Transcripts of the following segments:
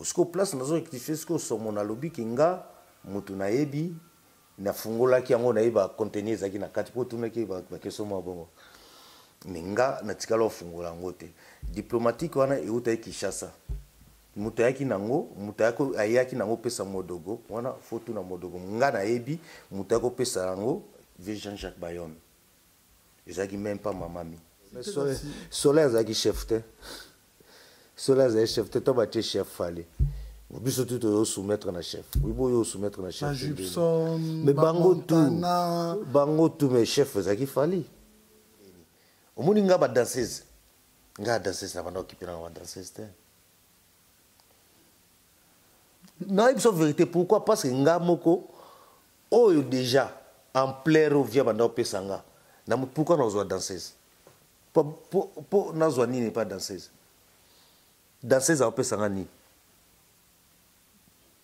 Osiko place nazo rectifier siko somo nalobi ke nga mutu nayebi nafungolaki yango nayebi ba contenu ezalaki na kati mpo otunaki bakestion mwa bongo me nga natikala ofungola yango te diplomatique wana eutaki kinshasa moto ayaki nango moto ayaki nango opesa modogo wana fotuna modogo nga nayebi moto ayaki opesa yango vie jean jacques bayone ezalaki meme pas mama mi soleil azalaki chef te soleil azali chef te to batie chef fale biso tu toyo soumettre na chef oyibo oyo soumettre na chef mais bango tu bango tu mais chef ezalaki fali omoni nga badanseuse nga danseuse na banda okipe nanga badanseuse te nayebi biso vérité pourquoi parce que nga moko Oyo dejà ampleur oyo via banda opesa nga na mutu pourquoi nazwa danseuse po, po, po nazwa nini epa danseuse danseuse aopesa nga nini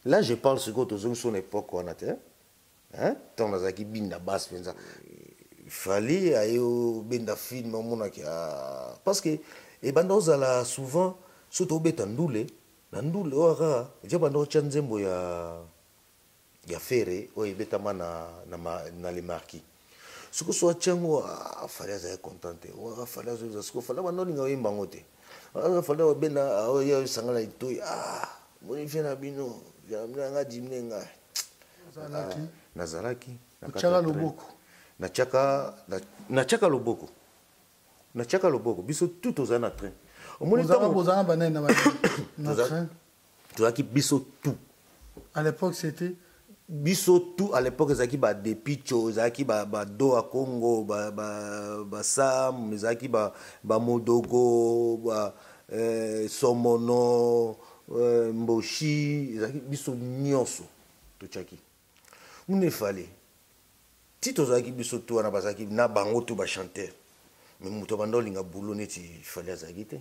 là je parle sikoyo tozongi so na époque wana te ntango nazalaki binda base mpenza fali aye obenda film omonaki ah, parce que ebanda ozala souvent so tobeta ndule na ndule oyo aka eza banda otya nzembo ya ya fere oyo ebetama na, na, na, na le marquis siko so atya yango ah, fali azali content te ah, fali azoza siko fali abanda olinga oyemba yango te ah, fali obenda oya osangana litoi moni vie na bino vie na bino yanga dimine ngai nazalaki natyaka loboko natyaka loboko natyaka loboko biso tout tozali na train omoni ntango tozalaki biso tout à l'époque c'était biso tout à l'époque ezalaki ba depicho ezalaki ba, ba doa congo ba, ba, ba sam ezalaki ba, ba modogo ba, euh, somono euh, mboshi ezalaki biso nyonso totyaki muna efale ti tozalaki biso to wana bazalaki na bango to bachanteur me moto abanda olinga bulo neti fale azalaki te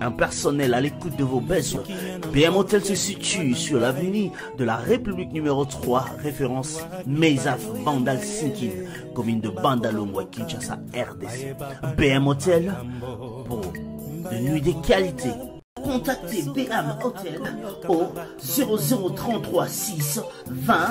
un personnel à l'écoute de vos besoins. BM Hotel se situe sur l'avenue de la République numéro 3, référence Meizaf Bandal Sinkin, commune de Bandalongwa, Kinshasa, RDC. BM Hotel pour de nuit de qualité. Contactez BM Hotel au 6 20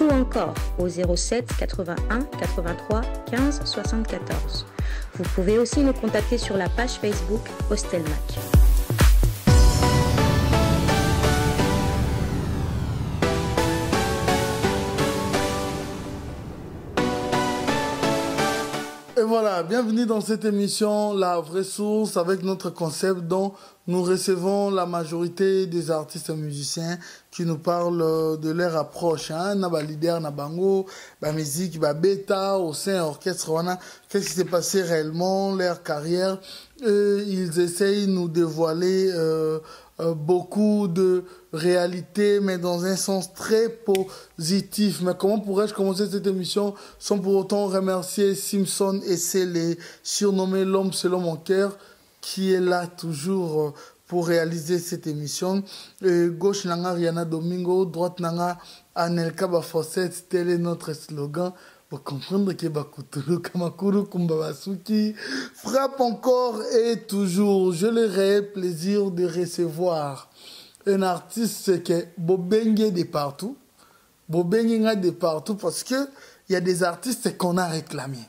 ou encore au 07 81 83 15 74. Vous pouvez aussi nous contacter sur la page Facebook Hostelmac. voilà, bienvenue dans cette émission La vraie source avec notre concept dont nous recevons la majorité des artistes et musiciens qui nous parlent euh, de leur approche. Hein. Naba leader, Nabango, la musique, la bêta, au sein orchestre, qu'est-ce qui s'est passé réellement, leur carrière. ils essayent de nous dévoiler euh, euh, beaucoup de, réalité, mais dans un sens très positif. Mais comment pourrais-je commencer cette émission sans pour autant remercier Simpson et Célé, surnommé l'homme selon mon cœur, qui est là toujours euh, pour réaliser cette émission. gauche nanga Rihanna Domingo, droite nanga Anelka Bafosset, tel est notre slogan pour comprendre que Bakutulu Kamakuru Kumbabasuki frappe encore et toujours. Je l'aurai plaisir de recevoir un artiste que Bobengé de partout. Bobengue de partout parce que il y a des artistes qu'on a réclamés.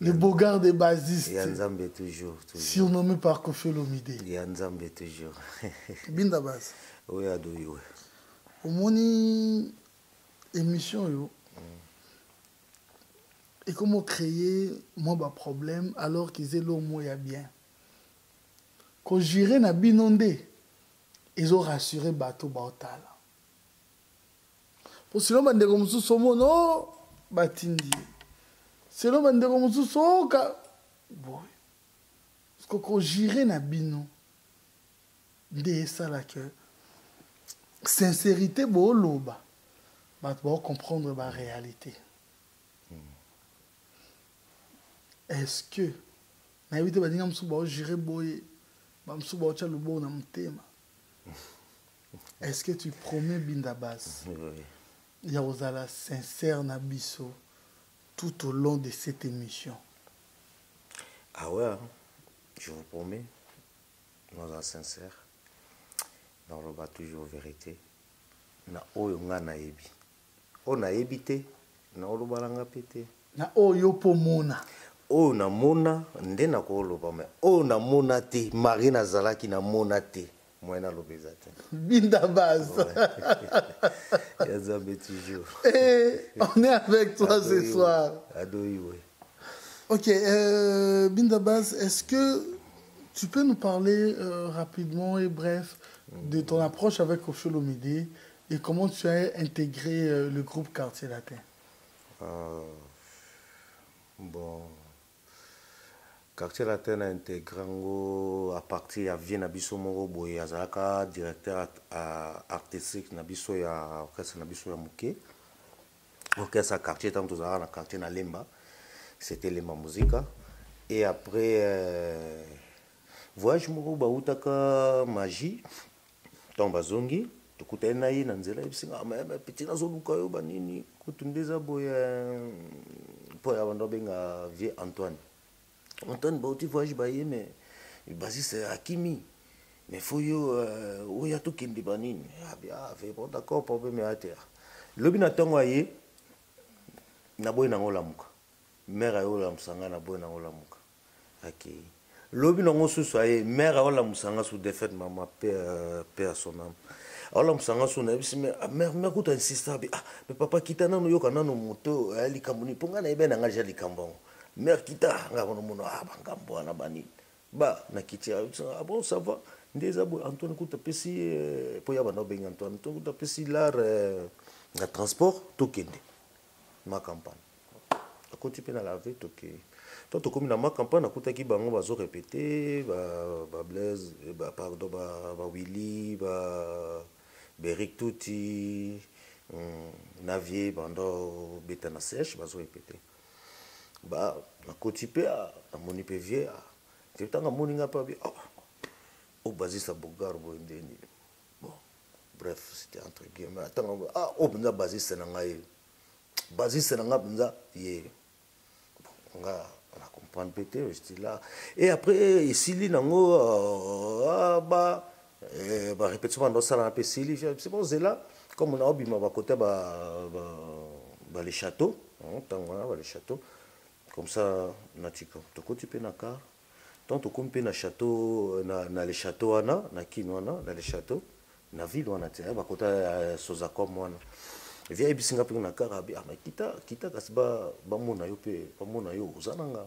Le beau garde et bassiste. Ya Nzambe toujours, toujours. Surnommé par Kofi Olomide. Ya Nzambe toujours. Binda base. Oui, adoyi oui. Omoni émission yo. Et comment créer moi ba problème alors qu'ils aient l'eau moi ya bien. Ko jure na binonde. Ils ont rassuré bateau baotala. mpo sino bandeko mosusu omona o oh, batindi ye sino bandeko mosusu oka oh, boye parceke kojire na bino nde esala ke sincérité booloba bato baocomprendre baréalité hmm. est ce que nayebi te baninga mosusu baojire boye bamosusu baotya loboko na motema est ce que tu promets binda bas ya kozala sincère na biso tout au long de cette émission ah ouais hein? je vous promets nazala sincère naloba toujours vérité na oyo ngai nayebi oyo nayebi te naoloba na nga pe te na oyo yo mpo omona oyo namona nde nakoloba me oyo namona te mari nazalaki namona te moyen naloba eza te binda base ya nzambe toujours eh, on est avec toi ce soir adoyi we ok euh, binda base est ce que tu peux nous parler euh, rapidement et bref de ton approche avec Koffi Olomide Et comment tu as intégré euh, le groupe Quartier Latin euh, Bon, Quartier Latin a intégré à partir ya vie na biso moko boye azalaka directeur artistique na biso ya orchestre na biso ya moke orchestre ya quartier ntango tozalaka na quartier na lemba c'était lemba musica et après euh, voyage moko bautaka magie ntango bazongi tokutani na ye na nzela ayebisi nga ah, eh, peti nazoluka yo banini kutu nde eza boye eh, mpo ya bando abenga vieux antoine antoine bauti voyage baye me basiste eh, akimi mais fo yo oya tokende banini ah, bon d'accord problème ya te lobi na ntango aye naboyi nango olamuka mare aye olamusa ngai naboyi nango olamuka akeyi lobi nango susu aye mère aolamusa nga su défaite mama euh, paix à son âme aolamusa nga su nayebisi mère ah, mère mère kutu insista bi ah mais papa kita nanu yoka nanu moto aya eh, likambo nini mpo ngai nayebi na ngai ja likambo yango mère kita ngai konomono ah bangambo wana banini ba nakiti ah bon ça va nde eza boye antoine kutu apesi mpo euh, ya banda obengi antoine antoine kutu apesi lar euh, na transport tokende makampana akoti mpe na lave toke to tokomi na makampana akutaki bango bazo repete bablaise ba, pardon bawilli ba, ba berik tuti hmm, na vie bando beta na sèche bazo repete ba nakoti mpe ah, namoni mpe vie ah. ntango amoni ngai mpe abi awa ah, obazisa bogar boye nde nini bon bref c'était entre guillemets atanga ah oyo oh, mpenza basiste na ngai basiste na ngai mpenza ye bon nga na comprendre mpe te j'étais là et après esili nango euh, ah, ba eh, ba répétition banda osalana mpe esili c'est bon zela comme na obima bakota ba, ba, ba les châteaux ntango wana ba les châteaux comme ça natika tokoti mpe na car donc tokomi mpe na chateau na, na le chateau wana na kin wana na le chateau na ville wana te eh, bakota ya sozacom wana via yebisi nga mpe na kara abi ah, kita kita kasi bamona yo mpe bamona yo oza na nga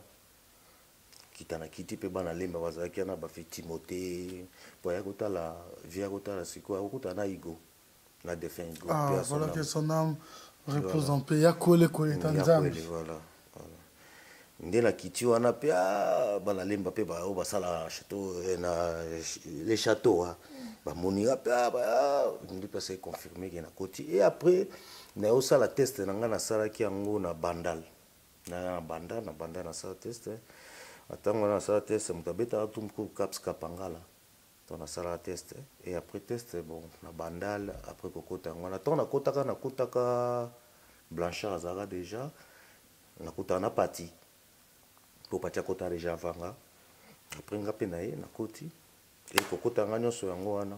kita na kiti mpe bana lemba bazalaki wana bafe timote mpo aya kotala via kotala sikoyo akokutana na igo na défunt Hugo ah, Pierre voilà que son âme repose en paix ya kole kole ta nzambe voilà nde na kiti wana mpe ah, bana lemba mpe baoyo basala chateau eh, na les chateau ah. bamoni nga mpe ah, ndi mpe asai confirme ke nakoti e après nayosala test na ngai nasalaki yango na bandal na bandal na bandal nasala test ntango wana nasala test moto abetaka tumku caps kapangala to na sala test et après test bon na bandal après kokota yango wana ntango nakotaka nakutaka blanchard azalaka déjà nakutaka na pati po pati akota déjà avanga après nga mpe na ye nakoti e kokota nga nyonso yango wana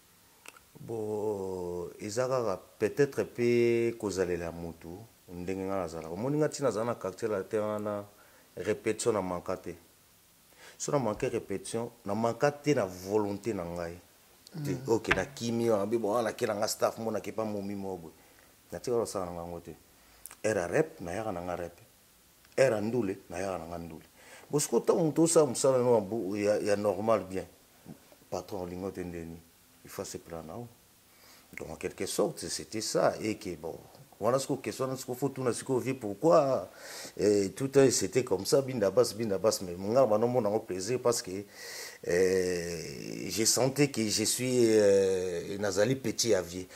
Bo eza kaka peut etre pe kozalela ya mutu ndenge nga nazalaka omoni nga ti nazala na quartier latin wana repetition na manka te soki na manke repetition na manka te na volonte na ngai te mm. ok na kimi wana be bon na kela nga staff mona ke pa momi moko boye na tika kosala na ngango te era rep na yaka na nga rep heure ya ndule nayaka na nga ndule bo sikoyo ntango moto osala mosala no ya, ya normal bien patron olingi ote ndeni il faut asepela na yo donc en quelque sorte c'était ça et que bon wana sikoyo question wana sikoyo fo tuna sikoyo vie pourquoi eh, tout un c'était comme ça binda bas binda bas mais nga na bano mona ngo plaisir parce que eh, je sentais que je suis eh, nazali petit ya vie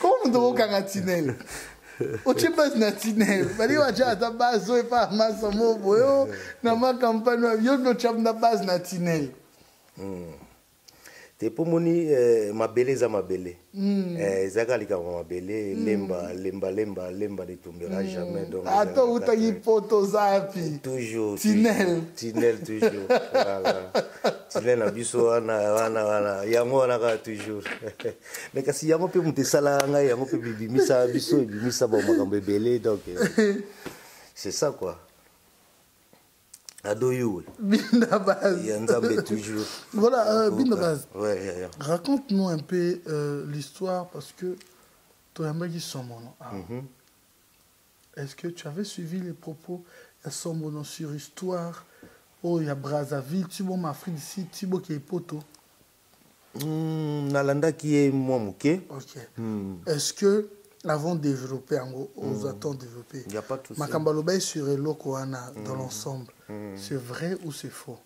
koma moto okokanga tinele otie base na tinele balingi batya ata base oyo epa masa mo boyo na makampani yo notya na base na tinele hmm. te mpo omoni eh, mabele eza mabele hmm. eh, eza kaka likambo mabele hmm. lemba lemba lemba lemba ne tombera jamais donc ata outaki poto oza api toujours tinel tinel toujours voilà tile na biso wana wana wana yango wana kaka toujours me kasi yango mpe moto esalaka ngai yango mpe bibimisa biso ebimisa ba makambo ebele donc euh, c'est ça quoi adoyowe binda base ya nzambe toujours voilà euh, binda base ouais, yeah, yeah. raconte nous un peu euh, l'histoire parce que toyambaki somono ah. mm -hmm. Est ce que tu avais suivi les propos ya Sombono sur histoire oyo ya Brazzaville ti boma Afrique du Sud ti bokei poto? Mm, nalandaki ye mwa moke. OK. Mm. Est ce que avant développer yango aux attentes développées makambo alobaki sur eloko wana dans mm. l'ensemble mm. c'est vrai ou c'est faux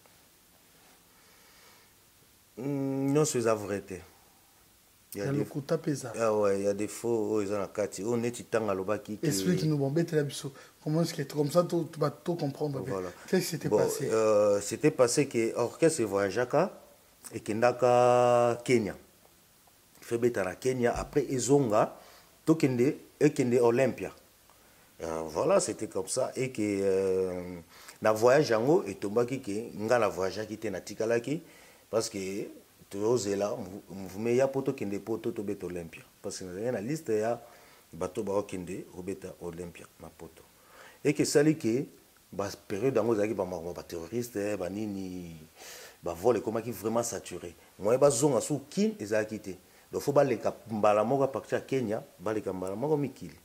mm, nyonso eza vrai te ya lokuta mpe eza ah ya defaut oyo eza na kati oyo neti ntango alobaki explique nous bon betela biso comment ce comme ça tout va tout comprendre voilà. qu'est-ce qui s'était bon, passé euh, c'était passé que orchestre evoyageaka ekendaka kenya febeta na kenya après ezonga tokende ekende olympia Euh, voilà, c'était comme ça. Et que euh, na voyage yango etombaki ke nga na voyageaki te natikalaki parce que tozela mouvement ya poto kende poto tobeta olympia parce que nazalaki na liste ya bato baokende kobeta olympia na poto eke esali ke ba periode yango ezalaki bamakambo ya baterroriste eh, banini bavole ekomaki vraiment saturé moye bazonga su kin ezalaki te donc fo baleka mbala moko apartir ya kenya baleka mbala moko mikili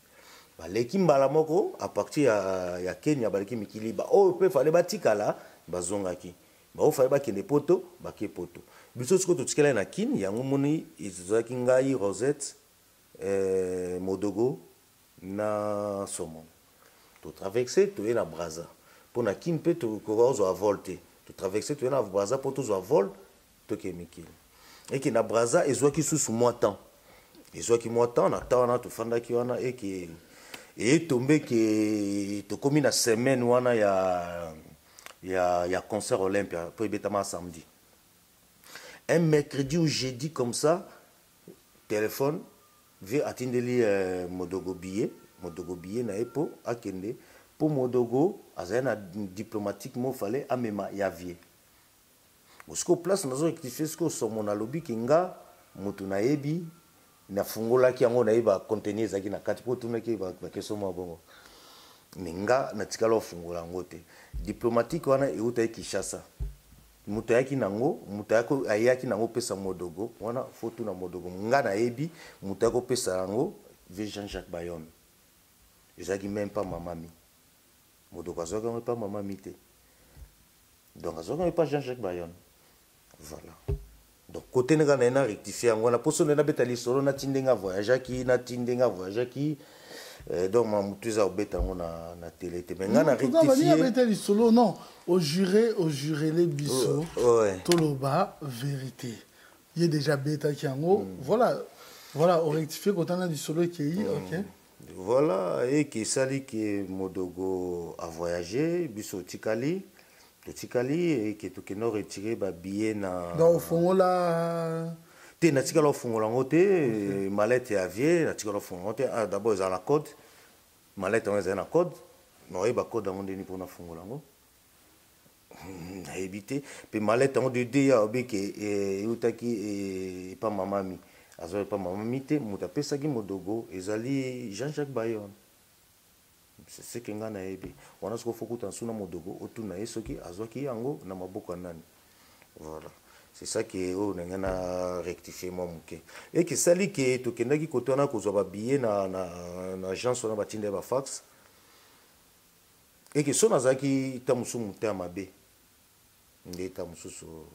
baleki mbala moko apartir ya, ya kenya baleki mikili baoyo mpe fale batikala bazongaki baoyo fale bakende poto bake poto biso sikoyo totikelai na kin yango moni ezalaki ngai rosette eh, modogo na somo to traverse toye na braza mpo na kin mpe tokoka kozwa vol te to traverse toye na braza mpo tozwa vol tokee mikili eke na braza ezwaki susu mwa temps ezwaki mwa temps na temps wana tofandaki wana eke etombe ke tokomi na semaine wana ya, ya, ya concert olympia mpo ebetama samedi un mercredi ou jeudi comme ça téléphone Vieux atindeli Modogo billet, Modogo billet na ye po akende po Modogo azali na diplomatique moko fallait amema ya vieux. Bon sikoyo place nazo rectifier sikoyo somo nalobi ke nga mutu nayebi nafungolaki yango nayebi ba contenu ezalaki na kati po otunaki ba question moko bongo me nga natikala ofungola yango te diplomatique wana eutaki Kinshasa moto ayaki nango moto ayaki ayaki nango pesa modogo wana faut tout na modogo nga nayebi moto ayaki kopesa yango vie Jean Jacques Bayonne ezalaki même pas mamami modogo azwaki yango epa mamami te donc azwaki yango epa Jean Jacques Bayonne voilà Donc cote nanga na na rectifier yango na poso na beta lisolo na tinde nga voyageaki na tinde nga voyageaki euh, donc ma mutu eza obeta yango na na télé te mais nga na rectifier beta lisolo non au juré au juré les biso oh, ouais. toloba vérité ye déjà beta yango mm. voilà voilà au rectifier kotana lisolo ekei mm. OK Voilà et qui sali que Modogo a voyagé, biso tikali, to tikali et que to keno retirer ba billets na Donc fongola te na tikala fongola ngo te okay. mallette ya vie na tikala fongola te ah, d'abord eza na code mallette yango eza na code na oyeba code yango ndeni mpona fongola ngo Hmm, nayebi te mpe malete yango de deya obi ke eh, eutaki eh, epa mamami aza epa mamami te moto apesaki modogo ezali jean jacques bayon seke ngai nayebi wana soki ofokuta nsu na modogo otuna ye soki azwaki yango na maboko ya nani voilà c'est ça ke oyo oh, na ngai na rectifie mwa moke eke esali ke tokendaki kote wana kozwa babillet na, na, na agence wana batinda ye bafaxe eke so nazalaki ntango mosusu moto ya mabe nde ntango mosusu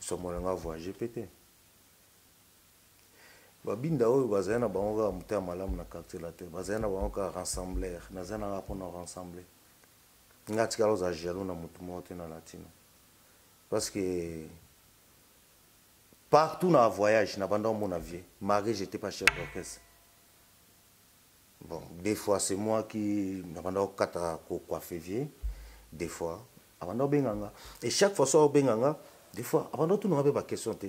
esomo na ngai voyage mpe te babinda oyo bazali na bango kaka moto ya malamu na quartier latin bazali na bango kaka rassembler nazali na kaka mpona rassembler ngai atikala ozala jaloux na motu moko te na latino parce que partout na voyage na banda omona vie malgré j'étais pas chef d'orchestre Bon, des fois c'est moi qui nabanda kokata kocoiffe vie des fois abanda kobenga nga et chaque fois so akobenga nga des fois abanda otuna nga mpe baquestion te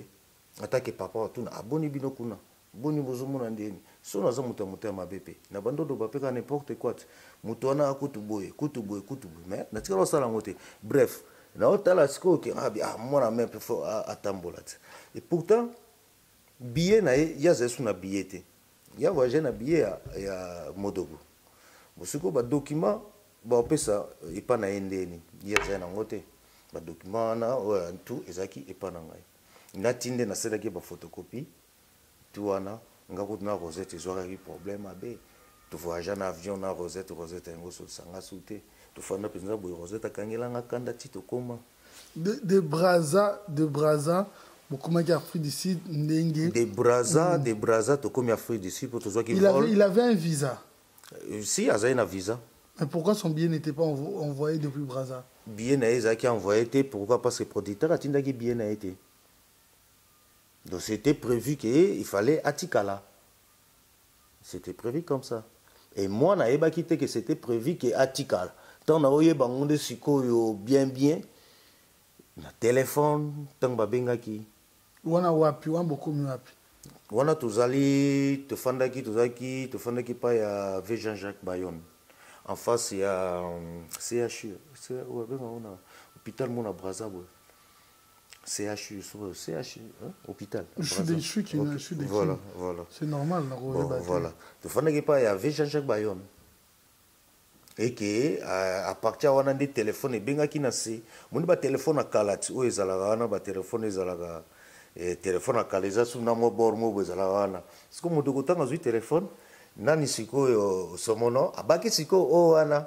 atake papa otuna aboni bino kuna boni bozomona ndeni so naza moto ya motema mabe mpe nabanda oloba mpe ka n'importe quoi te moto wana akutu boye kutu boye kutu boye mais natikala osala yango te bref naotala sikoyo ke ah, ah, mwana me mpe fo ah, atambola te et pourtant biye na ye ye azali so na biye te ya voyage na billet ya, ya modogo bosiko ba document baopesa epa na ye ndeni ye azali nango te ba document wana oyo oh, tout ezalaki epa na ngai nati nde nasalaki ba photocopie tout wana nga kutu na rosette ezwakaki problème mabe tovoyagea na avion na rosette rosette yango solisanga su te tofanda mpenza boye rosette akangelanga kanda ti tokoma de, de braza de braza bokomaki afrique du sud ndenge de braza mm. de braza tokomi afrique du sud mpo tozwaki il, avait, il avait un visa euh, si azali na visa mais pourquoi son billet n'était pas envo envoyé depuis braza billet na ye ezalaki envoyé te pourquoi parce que producteur atindaki billet na ye te donc c'était prévu que il fallait atikala C'etait prevu comme ça. Et moi, na eba kite que c'était prevu que atikala. Tant na oye bangonde sikoyo bien bien. Na téléphone, tant babenga ki. Wana wapi, wana bokomi wapi. Wana tozali, tofandaki, tozalaki, tofandaki pa ya V. Jean-Jacques Bayonne. En face ya euh, CHU, c'est, ouais, ben, on a, hôpital Mona Brazzaville. CHU, CHU, hein, hôpital. Je suis de Chine, okay. je suis de Voilà, Chine. voilà. C'est normal, na bon, voilà. voilà. Tu fais que pas, il y avait Jean-Jacques Bayonne. Et que, à, à partir wana nde téléphone ebengaki na se moni batelefone akalati oyo ezalaka wana batelefone ezalaka eh, telefone akala eza su na mwa bor moko ezalaka wana sikoyo moto ekotanga azwi telefone nani sikoyo somono abaki sikoyo oyo wana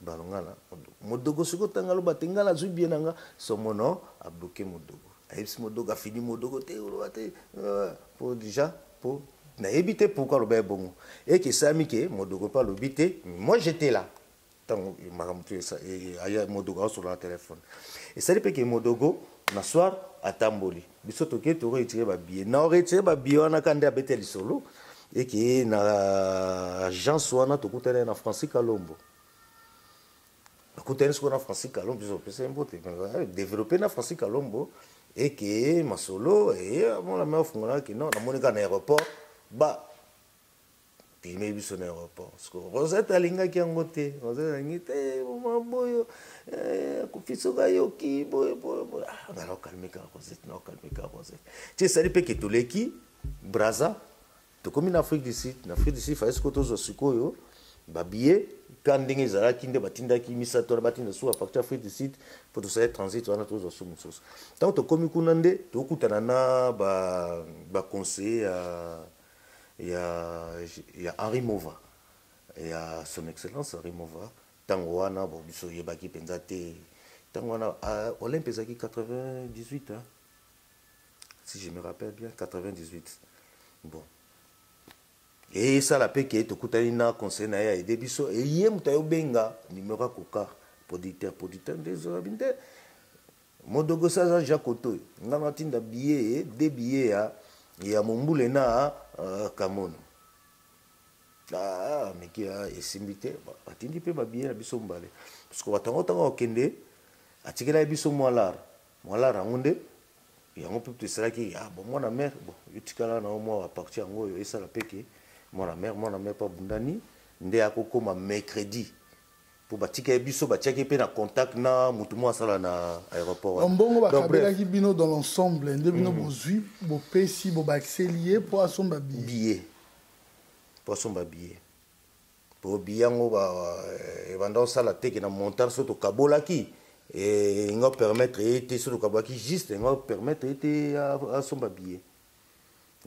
bano ngana modogo modogo soki otanga loba te ngana azwi bie na nga somono abloke modogo ayebisi modogo afini modogo te oloba te euh, po déjà po nayebi te pourkui aloba ye bongo eke esalami ke modogo mpe alobi te moi jete la ntango makambo to aya modogo aosola na telefone esali mpe ke modogo na soir atamboli biso toke to retire ba billet na retire ba billet wana ka nde abeta lisolo eke na agence wana tokutani na francis kalombo nakutani sikoyo na francis kalombo biso opesai mbote eh, developpe na francis kalombo eke masolo eh, amona me ofungolaki no namoni kaka na aéroport ba bimei biso na aéroport siko rosette alingaki yango te rosette alingi te eh, mama boyo eh, akufi soki ayoki boye boye boye ah, nga naokalme kaka rosette naokalme kaka rosette ti esali mpe ke toleki braza tokomi na afrique du sud na afrique du sud fai sikoyo tozwa sikoyo babillet ka ndenge ezalaki nde batindaki misato wana batinda suka facture afrique du sud mpo tosali transit wana tozwa su mosusu ntango tokomi kuna nde tokutana na baconseiller ba ya ya ya Henri Mova ya son excellence Henri Mova tango wana bo biso yebaki penza te tango wana euh, Olympe ezaki 98 hein? si je me rappelle bien 98 bon esala mpe ke tokutani na conseil na ye aide biso eye moto ayobenga numero akoka producteur producteur nde ezalabi nde Modogo sa aza ja koto oyo nga natinda billet ye de billet ya ya mombule na uh, kamono ah, miki ah, esimbi te batindi mpe babiye na biso mbale parceke bato yango ntango akokende atikelaki biso mwa lar mwa lar yango nde yango mpe kutu esalaki ah, bon mwana mare bon yotikala nao mwa baparti yango oyo esala mpe ke mwana mare mwana mare mpe abundani nde akokoma mercredi po batika ye biso batiaki mpe na contact na motu moko asala na aéroport wana mbongo bakabelaki bino dans l'ensemble nde bino mm. bozwi bopesi bobakiseli ye mpo asomba biye biye mpo asomba biye mpo biye yango eh, ebanda osala teke na montar so tokabolaki enga eh, permettre ye te so tokabolaki juste enga permettre ye te asomba biye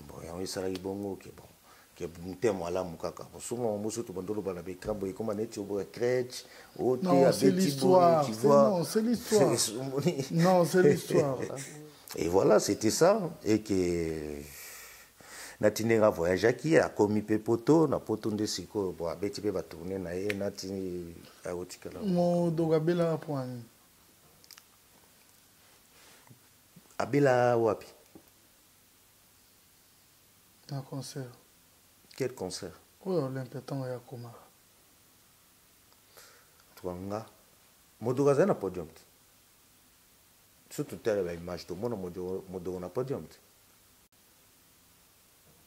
bon yango esalaki bongo ke bon ke motema malamu kaka kosunga bango mosusu bando oloba na becram boye ekoma neti oboya crèche ote abetibotivoinon c'est l'histoire et voilà c'était ça et que nati ndenge avoyageaki akomi mpe poto na poto nde sikoyo bo abeti mpe batourne na ye nati akotikala donc abelaka mpo ani Abela wapi? Na concert. Quel concert? Oyo Olympia tango ya komaka. Tuka nga. Modogo azali na podium te. So totala ba image tomona Modogo na podium te.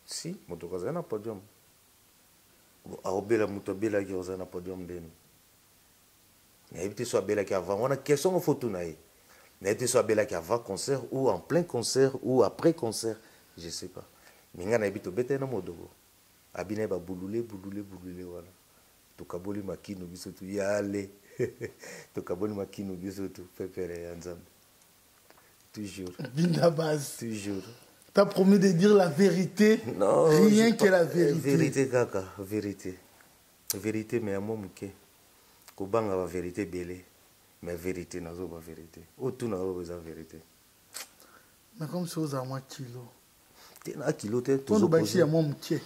Si, Modogo azali na podium. Aobela moto abelaki ozali na podium ndeni. nayebi te so abelaki avant wana question ngo faut tuna ye nayebi te so abelaki avant concert ou en plein concert ou après concert je sais pas mais ngai nayebi tobeta ye na modogo abina ye babulule bulule bulule wana tokaboli makinu biso tu yale tokaboli makinu biso tu pepele ya nzambe toujours binda base toujours T'as promis de dire la vérité, non, rien que la vérité. Vérité, Kaka, vérité. Verite mais ya mwa muke. Kobanga ba verite ebele mais verite nazo ba verite. Oyo tuna oyo eza verite. Mais comme si oza mwa kilo. Te na kilo te tozo. Tozo bakisi ya mwa muke.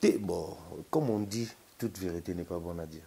Te bon comme on dit toute vérité n'est pas bonne à dire.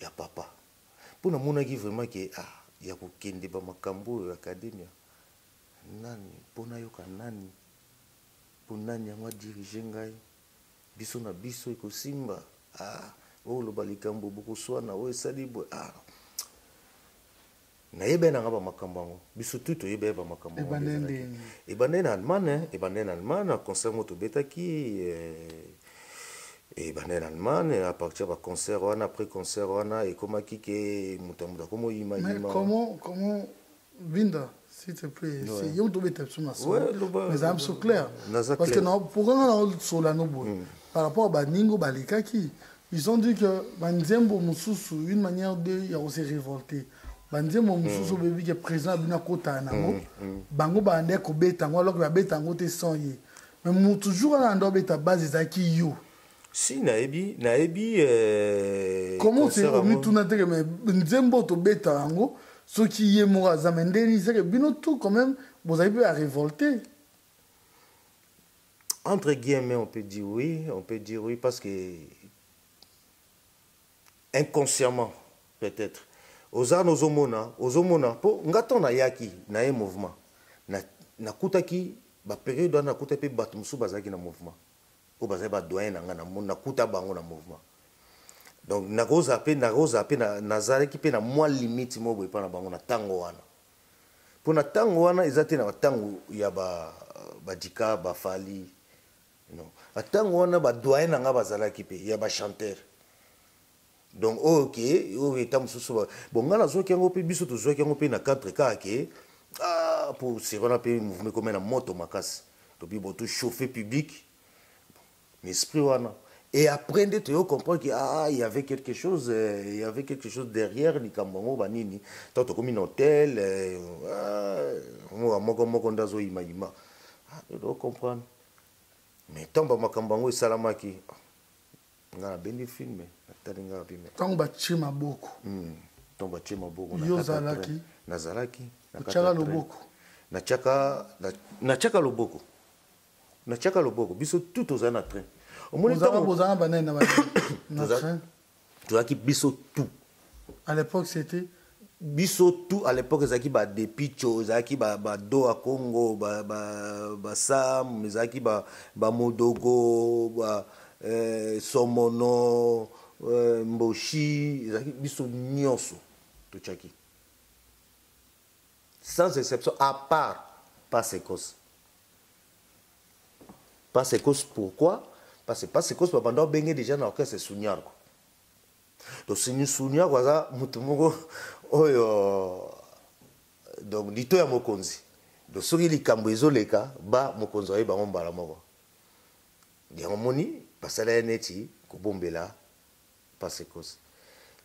ya papa mpo namonaki vraiment ke ah, ya kokende bamakambo oyo academia nani mpo nayoka nani mpo nani yango adirige ngai biso na biso ekosimba ah, oloba likambo bokoswana oyo esali boye ah. Nayebaki na ngai bamakambo yango. Biso tout toyebaki bamakambo yango. Ebandaki ndenge? Ebandaki na Allemagne, ebandaki na Allemagne, na concert moko tobetaki, ebandaki na Allemagne, à partir ya ba concerts wana, après concert wana, ekomaki que moto na moto akomi oyima yima. Mais comment, comment, Binda, s'il te plaît, c'est yo moto obeta biso masolo. Ouais, loba. Mais zala biso clair. Naza clair. Parce que na pourquoi nga na solano boye? Par rapport à baningo balekaki, Ils ont dit que banzembo mususu une manière de ya ko se révolter. Banzembo mususu mm. bebi que président bina kota nango. Mm, mm. Bango ba ande ko beta ngo alors que ba beta ngo te sans ye. Mais mu toujours na ndo beta base ezaki yo. Si nayebi nayebi euh Comment c'est omituna te mais nzembo to beta yango soki ye moko aza mais ndeni c'est que bino tout quand même bozali pe à révolter. Entre guillemets, on peut dire oui, on peut dire oui, parce que inconsciemment, peut-être. Oza nozomona, ozomona, po nga ton ayaki na ye mouvement. Na nakutaki ba période wana nakuta pe bato mosusu bazalaki na mouvement. Oyo bazali ba doyen na nga na mona nakuta bango na mouvement. Donc nakoza pe nakoza pe nazalaki pe na mwa limite moko epa na bango na tango wana. pona tango wana eza te na tango ya ba badika ba fali non na tango wana ba doyen na nga bazalaki pe ya ba chanteur donc oyo ke oyo eta mosusu bon nga nazwaki yango mpe biso tozwaki yango mpe na cadre kaka ke mpo ah, se wana mpe mouvement ekomela moto makasi tobi bo to chauffe publique mais esprit wana et après nde toyo comprendre que ah il y avait quelque chose euh, il y avait quelque chose derrière likambo yango banini ntango tokomi na hotel euh, ah, moka moko moko nde azoyimayima ah, toyo comprendre mais ntango bamakambo yango esalamaki ah, nga nabendi filme natali nga wapi me ntango batie maboko hmm, ntango batie maboko yo ozalaki nazalaki otyaka loboko natyaka loboko na chaka loboko biso tout tozali na train omoni ntango bozala na banani na banani tozalaki biso tout à l'époque c'était biso tout à l'époque ezalaki ba depicho ezalaki ba ba doa congo ba ba ba sam ezalaki ba ba modogo ba euh, somono euh, mboshi ezalaki biso nyonso totyaki sans exception à part pas secos pas secos pourquoi parce que pas secos babanda obenge déjà na orchestre suniarko donc sini suniarko aza motu moko oyo donc lito ya mokonzi donc soki likambo ezoleka ba mokonzi ayebi bango mbala moko yango moni basala ye neti kobombela Pasekos.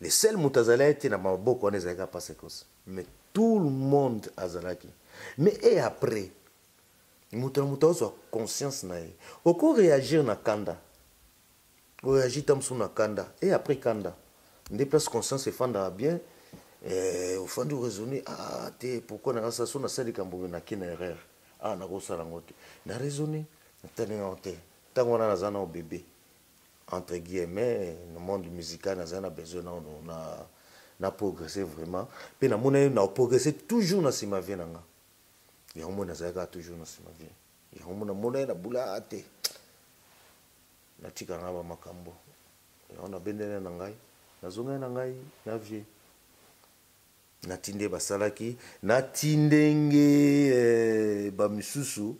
Le seul moto azalaki te na maboko wana ezalaki kaka Pasekos. Mais tout le monde azalaki. Mais et après moto na moto aozwa conscience na ye. Oko réagir na kanda. Oreagir ta mosusu na kanda. Et après kanda. Nde place conscience efandaka bien. Eh, ofandi oraisonne ah te pourquoi nakasa so nasali likambo boye nake na erreur ah nakosala yango te na raisonne natali yango te ntango wana naza nao bebe entre guillemets na monde musical naza na besoin na ono na na progresser vraiment pe na mona na progresser toujours na sima vie na nga yango mona nazalaka toujours na sima vie yango mona mona na bula te na tika na ba makambo yango na bendele na ngai nazongai na ngai na vie nati nde basalaki nati ndenge eh, bamisusu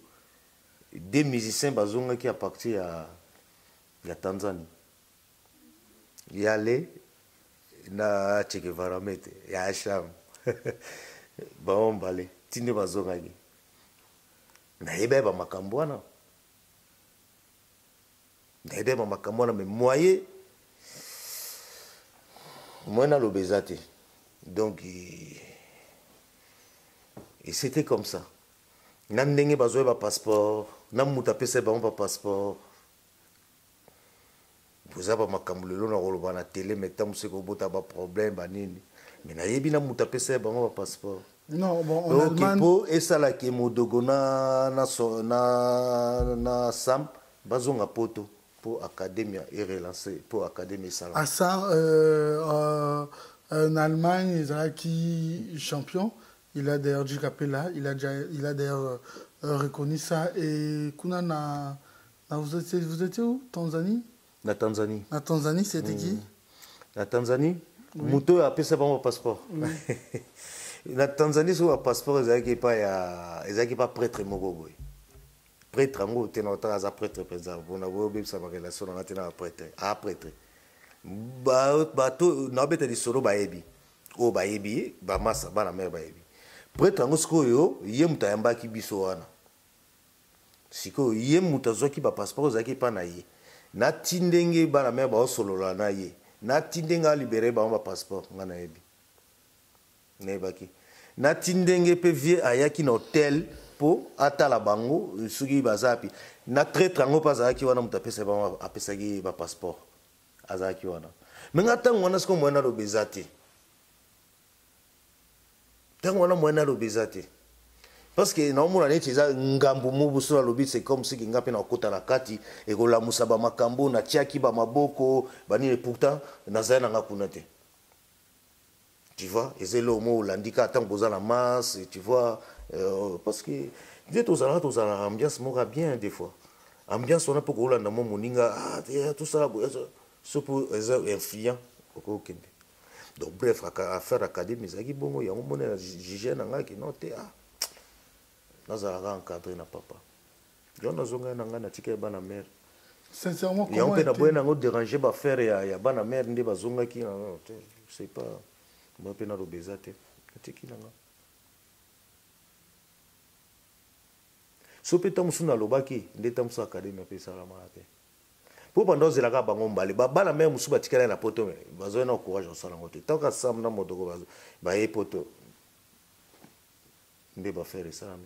de musicien bazongaki a partir ya, ya tanzanie yale na chekevaramete ya asham bango mbale ti nde bazongaki nayebi ye bamakambo wana nayebi ma makambo wana me moye moye naloba eza te donc c'était comme ça na ndenge bazwai bapasseport na moto apesa bango bapasseport boza bamakambo lelo na koloba na tele me ntango mosuki obota baproblème banini me nayebi na moto apesa bango bapasseport non bon en Allemagne po esala ke modogo na na na na sam Bazonga poto po academia e relancer po academia esala. Asa euh, euh, euh, en Allemagne ezalaki champion. Il a d'ailleurs dit Capella, il a déjà, il a d'ailleurs euh, euh, reconnu ça et kuna na, na vous étiez vous étiez où Tanzanie Na Tanzanie. Na Tanzanie c'était mm. qui Na Tanzanie oui. moto a pesa bango passeport. Oui. na Tanzanie sur passeport ezalaki pas ya ezalaki pas prêtre moko boye. pretre yango te na otala aza pretre mpenza mpona boyobebisa barelation na nga te na bapretre a ah, pretre bato naobeta lisolo bayebi oyo oh, bayebi ye bamasa bana mare bayebi pretre yango sikoyo ye moto ayambaki biso wana sikoyo ye moto azwaki bapasseport ezalaki epai na ye nati ndenge bana mare baosolola na ye nati ndenge alibere bango bapasseport ngai nayebi nayebaki nati ndenge mpe vie ayaki na hotel mpo atala bango soki baza api na traitre yango mpe azalaki wana moto apesaki bango apesaki bapasseport azalaki wana me nga ntango wana sikoyo moyen naloba eza te ntango wana moyen naloba eza te parce que naomona neti eza ngambo mobusu nalobi c'est comme si kinga mpe nakota na kati ekolamusa bamakambo natiaki bamaboko banini pourtant nazali nanga kuna te tu vois eza eloko moko olandi kaka ntango boza na masse tu vois euh, parce que nde tozalaka tozala na ambiance moko bien des fois ambiance wana mpo koolanda mwa moninga ah, eh, tosala boye so mpo eza influent okokende donc bref affaire académie ezalaki bongo yango mona na juge na ngai kino te ah nazalaka encadré na papa Yo na zonga na nga na tika ya bana mère. Sincèrement comment Yango pe na boye na ngo déranger ba frères ya ya bana mère nde bazongaki na non te. C'est pas moi pe na lobeza te. Natiki na nga. So pe tango suna lobaki nde tango sa academy pe sala ma te. Po banda ozelaka bango mbale ba bana mère musu batikala na poto mais bazo na courage osala ngo te. Tango sam na moto ko ba ye poto nde ba frères esalami.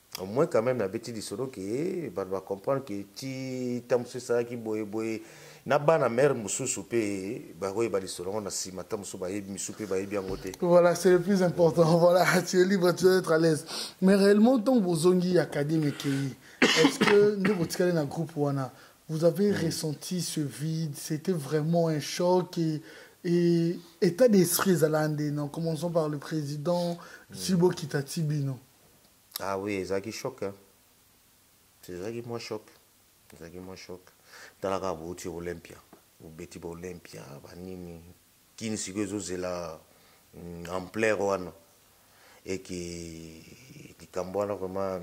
au moins quand même nabeti lisolo ke bato bacomprendre ke ti ntango mosusu esalaki boye boye na bana mare mosusu mpe bakoyeba lisolo yango na nsima ntango mosusu bayebi misu mpe bayebi yango te voilà c'est le plus important voilà tu es libre tu dois être à l'aise mais réellement ntango bozongi académie ekei est-ce que nde botikali na groupe wana vous avez mm. ressenti ce vide c'était vraiment un choc et et état d'esprit ezala nde non commençons par le président mm. sibo kitati bino Ah oui, ezalaki choc. Hein. Ezalaki mwa choc. Ezalaki mwa choc. Talaka bouti Olympia. Obeti ba Olympia, ba nini. Kin siko ezozela mm, ampleur wana. Et que likambo wana vraiment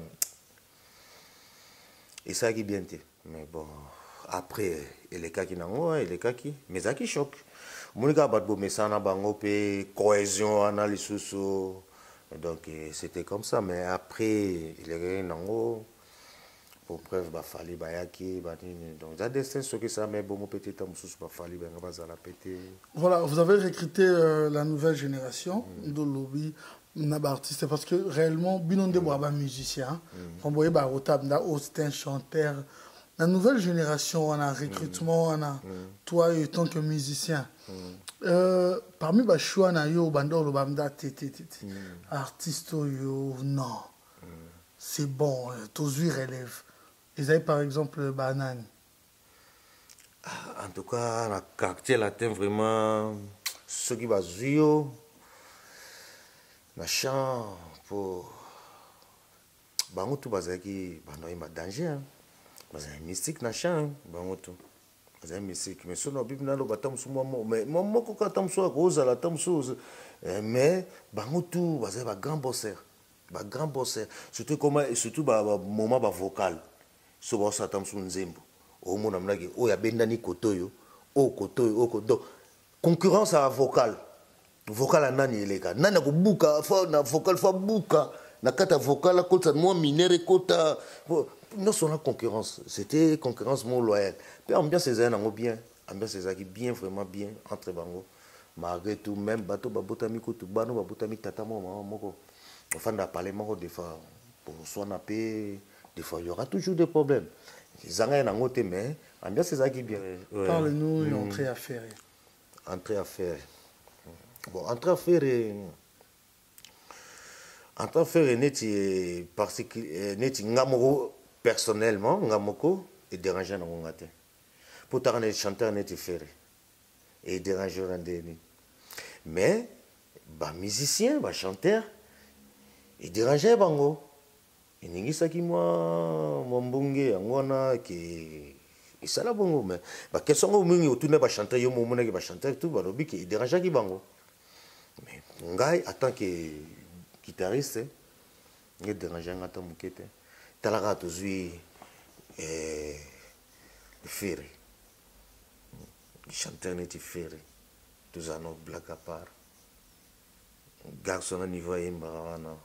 esalaki bien te. Mais bon, après elekaki nango hein, elekaki mais ezalaki choc omoni kaka bato bomesana bango mpe cohésion wana lisusu donc eh, c'était comme ça mais après elekaki nango pour preuve bafali bayaki banini donc eza destin soki ça mais bongo mpe te ntango mosusu bafali banga bazala mpe te voilà vous avez recruté euh, la nouvelle génération mm. ndolobi na baartiste parce que réellement bino nde boya bamusicien po boye barotab nda austin chanteur la nouvelle génération wana recrutement wana toi étant que musicien euh, parmi bachoix na yo obanda oloba mda te te te te artiste oyo non c'est bon tozwi relève ezali par exemple banani Ah, en tout cas na quartier latin vraiment soki bazwi yo na champ mpo bango tu bazalaki bandoyi ba danger hein. bazali mystique na champ bango tu azali mystique mais soki nabibi naloba ata mosusu mwa moko mais mwa moko kaka ata mosusu akozala ata mosusu eh, mais bango tu bazali ba grand bosser ba grand bosser surtout ekoma surtout ba, ba moment ba vocal so baosala ata mosusu nzembo omona mnake oyo abendani kote oyo oyo kote oyo oyo kote concurrence ya vocal vocal ya nani eleka nani akobuka fo na vocal fo abuka na kati ya vocal akotisa mwa minere ekota nyonso na concurrence c'était concurrence mo loyale mpe ambiance ezali nango bien ambiance ezalaki bien vraiment bien entre bango malgré tout même bato babotami kutu bano babotami tata moko mama moko ofanda pale moko defa boswana mpe des fois il y aura toujours des problèmes ezanga ye nango te mais ambiance ezalaki bien ouais. parle nous mm. entrée à ferre entrée à ferre bon entrée à ferre entrée à ferre neti parce que eh, neti nga moko personnellement nga moko edérange nango nga te mpo taka na chanteur neti ferre ederangera nde nini mais bamusicien bachanteur ederange bango eningisaki mwa mwa mbonge yango wana ke esala bongo mais bakestion yango mingi otuna bachanteur yo momonaki bachanteur tout balobi ke ederangeaki bango mais ngai en tant que guitariste ederange yanga ata moke te talaka tozwi eh, fere chanteur neti fere toza no black apart garçon na niveau ayembaka wana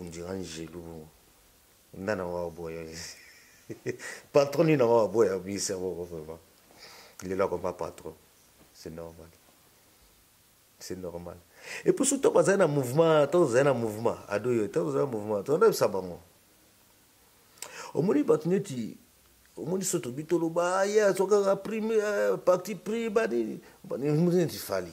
ondira angelu bongo nda na ngai aboya patron nini na ngai aboya misa bongo vraiment lelo akoma patron c'est normal c'est normal et puis surtout bazali na mouvement ntango tozali na mouvement ado yo ntango tozali na mouvement tozali oyebisa bango omoni bato neti omoni so tobi toloba ye azokaka prime parti prime banini neti fali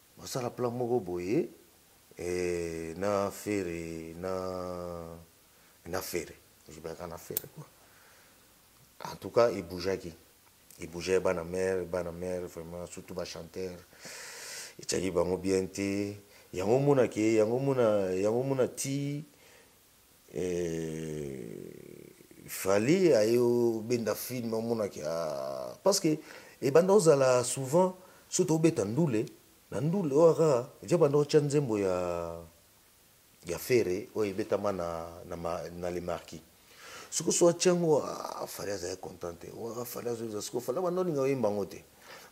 Basala plan moko boye eh, na fere na na fere jobaka na fere quoi en tout cas il bougeaki il bougeait bana mère bana mère vraiment surtout ba chanteur etiaki bango bien te yango mona ke yango mona yango mona ti Eeh Fally aye obenda film omonaki aah parce que ebanda ozala souvent soki tobeta ndule na ndule oyo kaka eja ebanda otya nzembo ya ya Ferre oyo ebetama na na le marquis sikoyo so atya yango aah Fally azalaki content te wala Fally azoyebisa sikoyo Fally abanda olinga oyemba yango te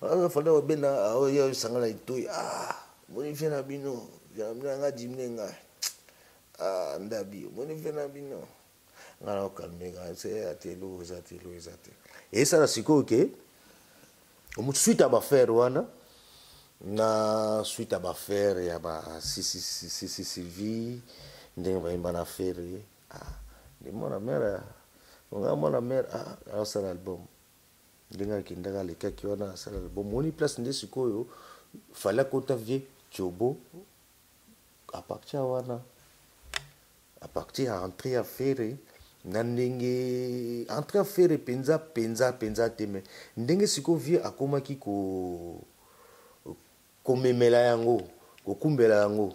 wala Fally obenda oya osangana litoi aah moni vie na bino vie na bino yanga dimine ngai Ah, ndabi omoni vie na bino nga na okalmeka se ati eloko eza te eloko eza te esala sikoyo ke suite ya bafaire wana na suite ya bafaire ya ba sisi sylvie ndenge bayemba na fere ah, nde mwana mere onga mwana mere ah, asala album ndenge akendaka alekaki wana asala album moni place nde sikoyo fale akota vie cobo a partir ya wana a partir ya entre ya fere na ndenge entre ya fere mpenza mpenza mpenza te me ndenge sikoyo vie akomaki ko komemela yango kokumbela yango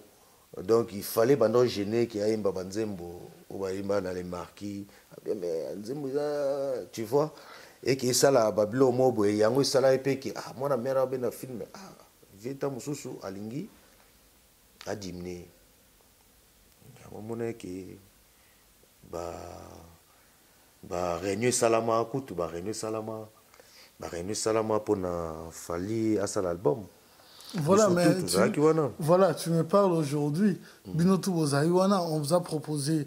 donc il fallait banda ogene ke ayemba banzembo oyo bayemba na le marquis mais nzembo eza tu vois eke esala babilo moko boye yango esalaki mpe ke ah, mwana mare abenda filme ah, vie ntango mosusu alingi a diminuer yango mona ke ba ba réunion esalama kutu ba réunion esalama ba réunion esalama mpona fali asala album Voilà, mais tu, voilà, tu me parles aujourd'hui. Mm. Bino tout Bozaïwana, on vous a proposé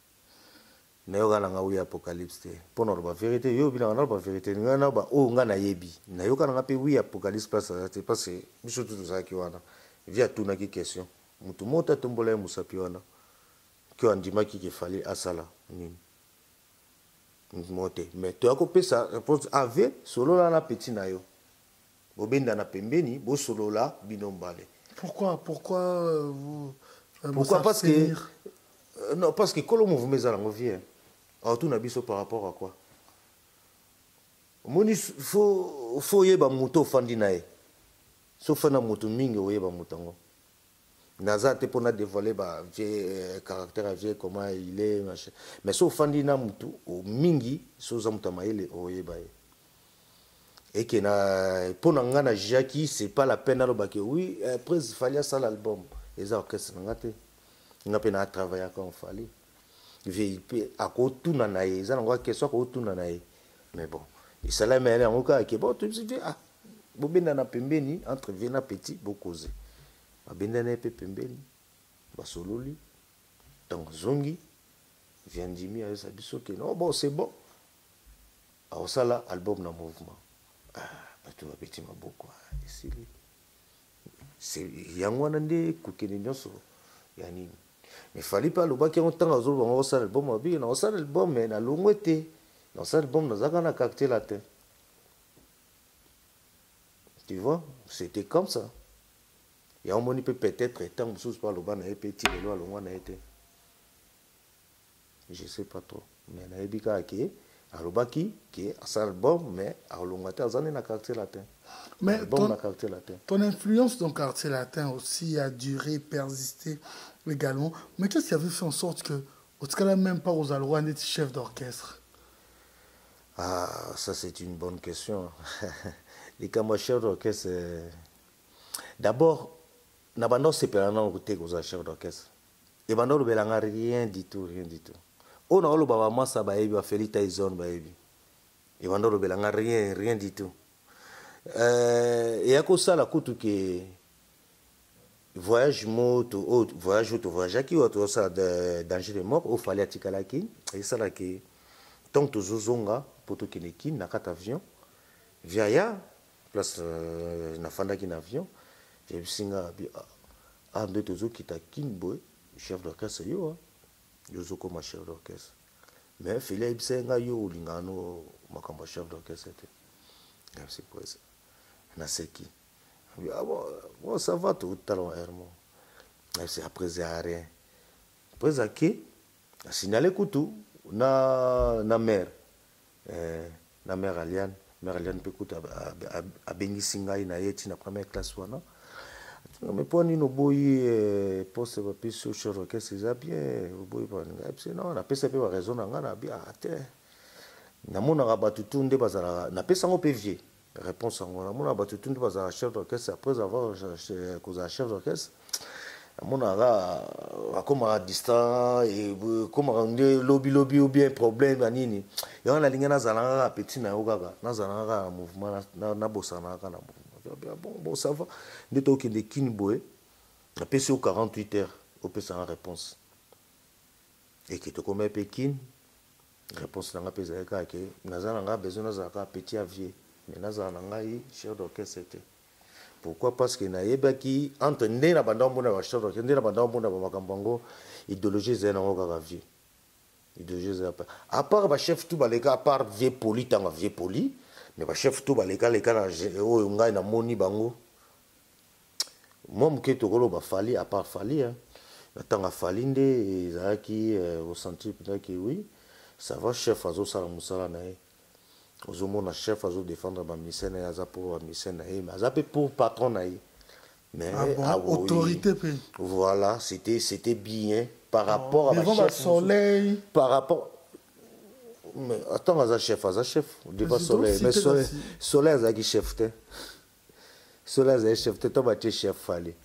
nayo kaka nanga wi apocalypse te mpo na loba verité yo obinaka na loba verité ngai na ba oyo ngai nayebi nayoka nanga mpe wi apocalypse place aza te parce que biso tu tozalaki wana vi atunaki question motu moko te atombola ye mosapi wana ke andimaki ke fali asala nini motu moko te mais toya kopesa réponse ave solola na petit na yo Bobendana pembeni, bosolola bino mbale. Pourquoi Pourquoi euh, vous euh, Pourquoi parce que euh, non parce que kolo mouvement eza nango vie. Hein. Alors tout na biso par rapport à quoi omoni fo oyeba moto ofandi na ye so ofandi na moto mingi oyeba moto yango naza te pona devoile ba vieux caractère ya vieux comment il est machin mais so ofandi na mutu mingi so oza mutu ya mayele oyeba ye eke na mpo na ngai na jugaki c'est pas la peine alobaki oui eh, prince fali asala album eza orchestre na ngai te nga mpe na travaillaka en fali vip akotuna na ye eza nango ya question akotuna na ye mais bon esalami yale yango kaka ke botobisi te ah bobendana pembeni entre vie na petit bokoze babendana ye mpe pembeni basololi ntango azongi viandimi ayesa biso ke no oh, bon c'est bon aosala album na mouvement ah, bato babeti maboko ah, esili yango wana nde kokende nyonso ya nini mais fali mpe alobaki yango ntango azoloba yango osala album abiki na osala album me nalongwe te na osala album nazalaka na quartier latin tu vois c'était comme ça yango omoni mpe peut-être ntango mosusu mpe aloba na ye mpe ti lelo alongwa na ye te Je sais pas trop mais nayebi kaka ke alobaki ke asala album mais alonga te aza nde na quartier latin mais album ton, na quartier latin ton influence dans quartier latin aussi a duré persisté également mais qu'est-ce qui avait fait en sorte que otikala même pas kozala lokola ndeti chef d'orchestre ah ça c'est une bonne question likambo ya chef d'orchestre euh, d'abord na banda osepela nano te kozala chef d'orchestre Ebanda olobela nga rien du tout, rien du tout. Oyo na oloba ba masa bayebi, ba Feli Tyson bayebi. Ebanda olobela nga rien, rien du tout. Euh, eya kosala kutu ke voyage moto oyo voyage oyo tovoyageaki oyo tozosala danger de mort oyo fali atikalaki esalaki ntango tozozonga mpo tokende kine na kati avion viaya place euh, nafandaki na avion yebisi nga ah, Awa nde tozokita kin boye chef d'orchestre yo hein. yo ozokoma chef d'orchestre mais feli ayebisa ye ngai yo olingaka no makambo ya chef d'orchestre te ngai surprise naseki ah bon, bon ça va tokotala wa hermo nayebisi après ya rien après ake asignale kutu na, na mare eh, na mère aliane mère aliane mpe kutu abengisi ngai na ye ti na première classe wana me mpo nini oboyi eh, poste bapesi yo chef orchestre eza bien oboyi baningai bise no napesa mpe baraison na ngai na bia ah, te namonaka bato tu nde bazalaka napesa yango mpe vieux Réponse yango wana mona bato tout nde bazala chef d'orchestre après avoir euh, kozala chef d'orchestre amonaka akomaka distant ekomaka nde lobilobi ou bien problème ya nini yango nalingi nazalaka kaka petit na yo kaka nazalaka kaka na mouvement nabosanaka kaka na mouvement bon bon ça va nde tokende kini boye napesi yo 48 heures opesanga réponse eke tokomai mpe kini Réponse na nga pe ezali kaka ke naza na nga besoin nazala kaka petit ya vieux mais nazala na ngai chef d'orchestre te. Pourquoi? Parce que nayebaki entre nde na banda omona ba chef d'orchestre nde na banda omona ba makambo yango ideologie ezali nango kaka vieux. Ideologie ezali pa. À part ba chef tout baleka à part vieux poli tanga vieux poli mais ba chef tout baleka leka na oyo ngai namoni bango mwa moke tokoloba fali apart fali hein. na ntango afali nde ezalaki euh, osentir mpenza ke oui ça va chef azosala mosala na ye ozomona chef azodefendre bamisien na ye aza pour bamisien na ye mais aza mpe pour patron na ye mais ah bon, ah, oui. autorité mpe voilà c'était c'était bien par ah, rapport ah, à chef soleil par rapport mais attends aza chef aza chef devant soleil mais soleil, soleil azalaki chef te soki azali chef te to batie chef fale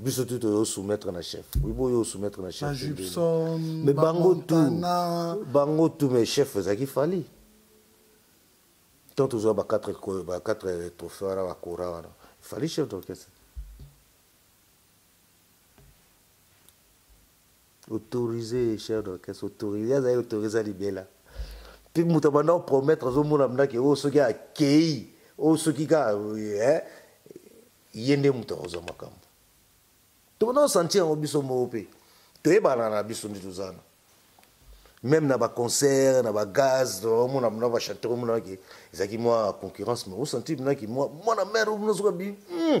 biso tu toyo soumettre na chef oyibo oyo soumettre na chef mais bango tu bango tu mais chef ezalaki fali tant tozwa ba 4 ba 4 trophée wana bakora wana fali chef d'orchestre Autorise ye chef d'orchestre autorise ye azali autorise libela mpe moto abanda kopromettre azomona mna ke oyo soki akei oyo soki kaka eh, ye nde moto akozwa makambo tobanda kosentir yango biso moko mpe toyebana na biso nde tozana même na baconcert na bagaz omona mna bachanteur omonaki ezalaki mwa concurrence mais osentir mnaki mwana mare omonazoka bi hmm.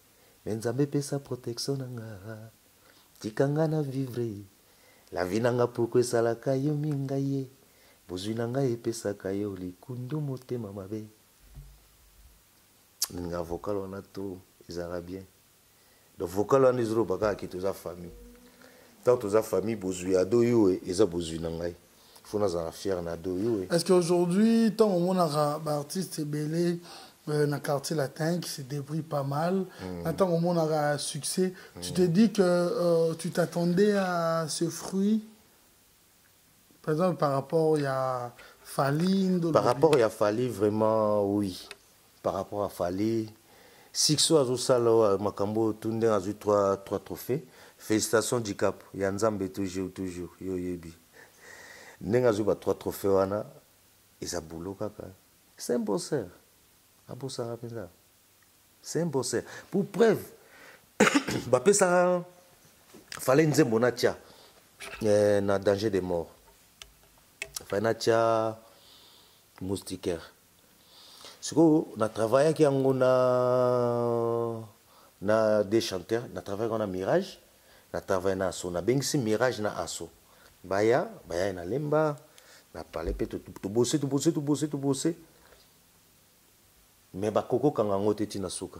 mais nzambe pesa protection na nga tika nga na vivre la vie na nga pourquoi esalaka yo minga ye bozwi na nga epesaka yo likundu motema mabe nga vocal wana to ezalaka bien donc vocal wana ezoloba kaka ke toza famille ntango toza famille bozwi ya doyo eza bozwi na ngai faut nazala fier na doyoe est ce que aujourd'hui ntango omonaka baartiste ebele euh, na quartier latin qui se débrouille pas mal mm. na ntango omonaka succès mm. tu te dis que euh, tu t'attendais à ce fruit par exemple par rapport ya fali par rapport ya fali vraiment oui par rapport à Fally succès azo sala oyo makambo oyo tout ndenge azwi 3 3 trophées félicitations Dicap ya Nzambe toujours toujours yo yebi ndenge azwi ba 3 trophées wana eza boulot kaka c'est un bosseur abosaka mpenza c'est un bosseur pour preuve bapesaka fale nzembo natya eh, na danger de mort fale natya moustiquaire sikoyo na travaillaki yango na na des chanteurs na travaillaki yango na mirage na travaille na aso nabengisi mirage na aso baya baya na lemba na pale mpe tobose tobose tobose tobose me bakokokanga yango te ntina suka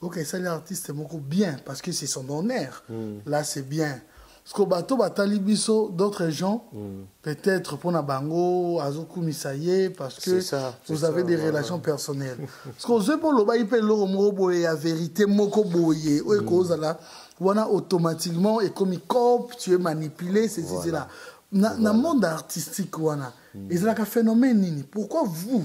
Ok, ça les artistes beaucoup bien parce que c'est son honneur. Mm. Là, c'est bien. Parce que bateau batali biso d'autres gens mm. peut-être pour na bango azoku misaye parce que ça, vous avez ça, des voilà. relations personnelles. parce que ozo pour le bayi pe loro moko boye ya vérité moko boye oyo mm. ekozala wana automatiquement ekomi cop tu es manipulé c'est voilà. là. Na, voilà. na monde artistique wana mm. ezalaka phénomène nini? Pourquoi vous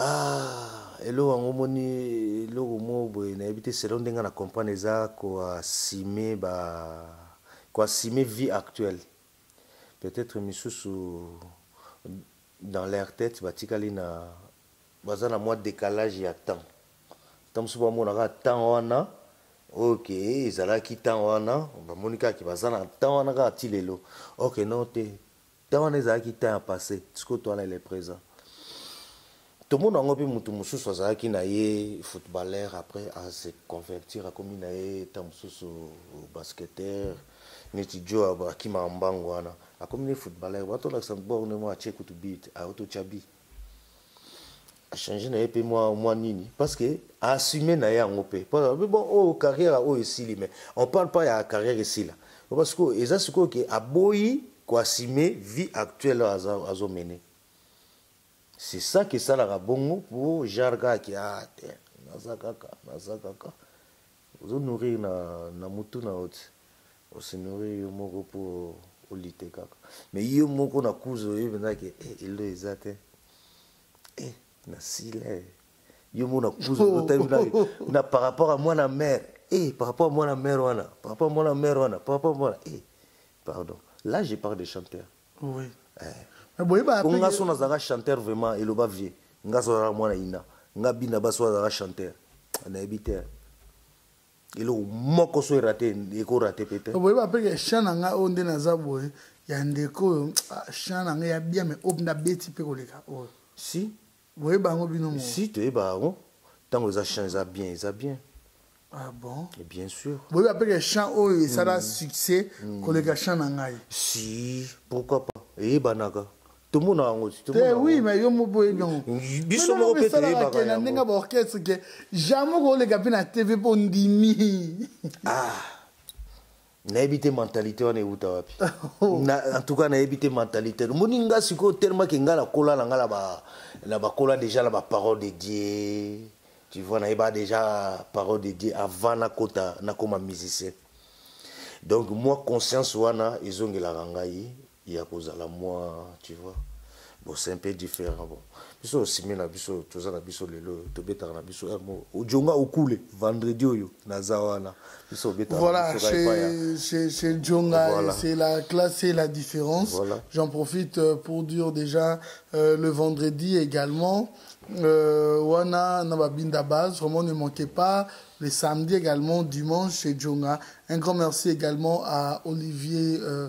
Ah, eloko yango omoni eloko moko boye nayebi te selon ndenge na comprendre eza koasime ba koasime vie actuelle peut-être misusu dans leur tête batikali na baza na mwa décalage ya temps ntango mosusu bamona kaka temps wana oyo ke ezalaki temps wana bamoni kaka baza na temps wana kaka ti lelo ok non te temps wana ezalaki temps ya passe sikoyo towana ele présent tomona yango mpe moto mosusu azalaki na ye footballeur après ase convertir akomi na ye ntango mosusu basketteur neti jo akimaka mbango wana akomi na ye footballeur bato olakisa bor nemo atie kutu bit aototya bi achange na ye mpe mwa mwa nini parce que aassume na ye yango mpe bon oyo oh, carrière oyo oh, esili mais on parle pas ya carrière esila oba sikoyo eza sikoyo ke aboyi koassume vie actuelle oyo azomene c'est ça kesalaka bongo mpo jarga ake a ah, te naza kaka naza kaka Ozo nourrir na na mutu na yo ti. O se nourrir yo moko po o lutter kaka. Mais yo moko na cause oyebi penza ke eh elo eza te. Eh na sila eh. Yo moko na cause ozo tabi na na par rapport à moi na mère. Eh par rapport à moi na mère wana. Par rapport à moi na mère wana. Par rapport à moi eh pardon. Là je parle de chanteur. Oui. Eh. Mais boye ba nga so nazalaka chanteur vraiment eloba vie. Nga so nazalaka mwana ina. Nga bina ba so nazalaka chanteur. Nayebi te. eloko moko so erate ekorate mpe te boyeba mpe ke chan na ngai oyo nde naza boye ya ndeko oyo ah, chan na ngai ya bien mai oyo nabeti mpe koleka oyo si boyeba yango bino moko si toyeba yango ntango eza chant eza bien eza bien Ah bon Et Bien sûr. Boyeba mpe ke chant oyo esala mm. succès mm. koleka chant na ngai. Si, pourquoi pas eyebanaka tomonaka yango te oui mais yo moko boyebi yango biso moko mpe toyebaka na ndenge ya baorchestre ke jamai okoleka mpe na tv mpo ondimi ah. nayebi te mentalite wana ewuta wapi en tout cas nayebi te mentalite omoni nga sikoyo tellement ke nga nakola na nga na bakola déjà na baparole de dieu tu vois nayeba déjà parole de dieu avant nakota nakoma musicien donc mwa conscience wana ezongelaka ngai ya kozala mwa tu vois bon c'est un peu différent bon biso osime na biso toza na biso lelo tobetaka na biso eh, ojonga okule vendredi oyo naza wana biso obetaka voilà c'est njonga voilà. c'est la classe et la différence voilà. j'en profite euh, pour dire déjà euh, le vendredi également euh, wana na babinda base vraiment ne manquez pas le samedi également dimanche chez Djonga un grand merci également à Olivier euh,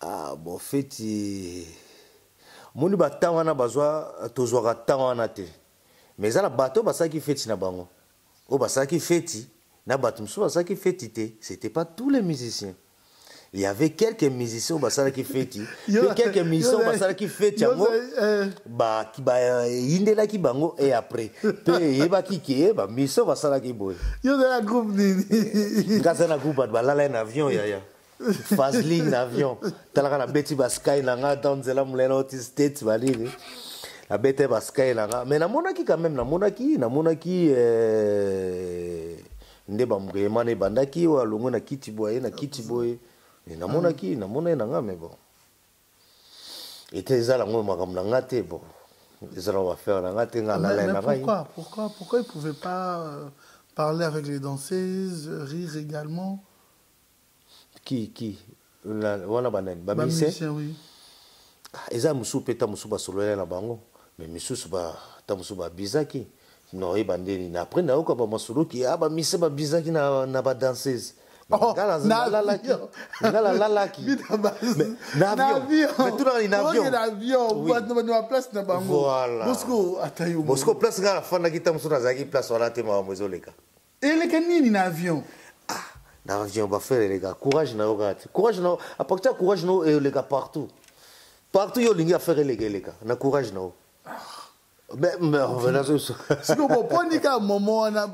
Ah bon feti omoni ba temps wana bazwa tozwaka temps wana te mais eza na bato basalaki feti na bango oyo basalaki feti na bato mosusu basalaki feti te c'était pas tous les musiciens il y avait quelques musiciens oyo basalaki feti mpe quelques musiciens oyo basalaki feti yango bayindelaki ba, bango e après mpe eyebaki ke bamusiciens basalaki boye yo ozala groupe nini ngai aza na groupe bato balalai na avion yaya fasling na avion talaka na beti basky na nga ata nzela molai na oti state banini nabete basky na nga mais namonaki quand même namonaki namonaki eh, nde bambrema na ebandaki oyo alongwe na kiti boye na kiti boye eh, namonaki namonaki na nga mais bon ete eza nango makambo na nga te bon eza na bafere na nga te nga nalai na ngai pourquoi pourquoi pourquoi il pouvait pas euh, parler avec les danseuses rire également qui qui na wana ba nani ba musiciens oui ah, eza musu pe ta musu ba solola na bango mais misusu ba ta musu ba bizaki non et bandeni na après na yoka ba masolo ki ah ba mise ba bizaki na na ba danseuse oh, ngala na la la ki ngala la la ki na avion mais tout dans une avion na avion ba na place na bango voilà bosco atayo bosco place ngala fana ki ta musu na zaki place wala te ma mwezo leka eleka nini na avion ah na avion ba faire eleka courage na yo kati courage na yo à partir courage na yo eleka partout partout yo lingi affaire eleka eleka na courage na yo sikobopondi kaka momo wana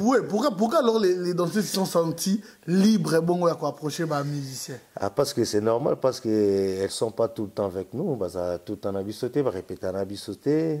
oui pourquoi, pourquoi alors les, les danseurs se sont sentis libres bongo ya koapprocher bamusicien ah, parce que c'est normal parce que elles sont pas tout le temps avec nous baza tout le temps na biso te barepeta na biso te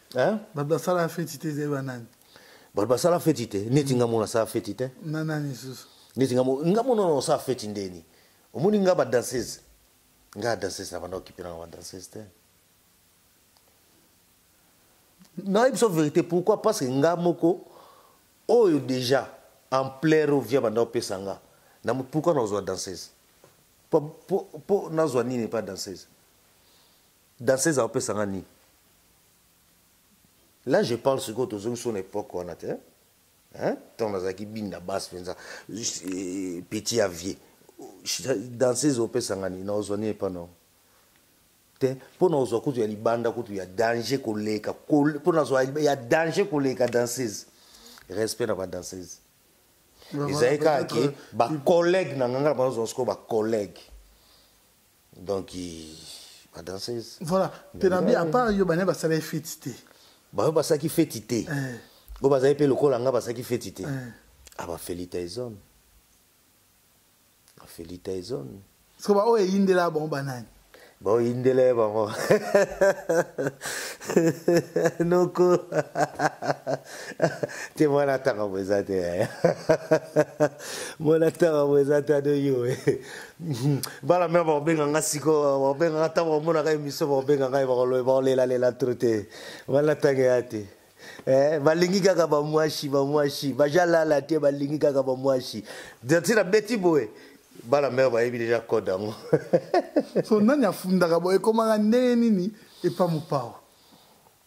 Hein? Bato basala feti te ezali banani? Bato basala feti te neti nga mona asala feti te. Na nani lisusu? Neti nga mona nga mona osala feti ndeni. Omoni nga ba danseuse. Nga danseuse na banda okipe na ba danseuse te. Na biso vérité pourquoi parce que nga moko oyo déjà en plaire ou via banda opesa nga. Na pourquoi na ozwa danseuse? Po po nazwa nini pas danseuse? Danseuse apesa nga nini? Là je parle sikoyo tozongi so na époque wana te. Hein? Tant nazalaki binda basse penza euh, petit ya vieux. Danseuse opesa nga nini? Naozwa nini epa na te mpo na ozwa kutu ya libanda kutu ya danger koleka mpo na zwa ya danger koleka danseuse respect na badanseuse ezali kaka ke bacollègue na nganga banazwa sikoyo bacollègue donc ba danseuse voilà te na bi à part yo bana basala ye feti te bayo basalaki feti te eh. oyo bazali mpe lokola nga basalaki feti te eh. abafelita ah, ezone afelita ezone siko baoyo eyindela bango banani baoyo eyindela ye bango noko te mwana ntango eza te mwana ntango eza te adoyo bala me bakobenga nga sikoyo bakobenga nga ntango bamonaka emission bakobenga ngai bakolelalela tro te balatanga ya te Eh, balingi kaka bamwashi bamwashi bajalala te balingi kaka bamwashi dati na beti boye bana mare bayebi deja code yango so nani afundaka boye ekomaka ndenge nini epa mopao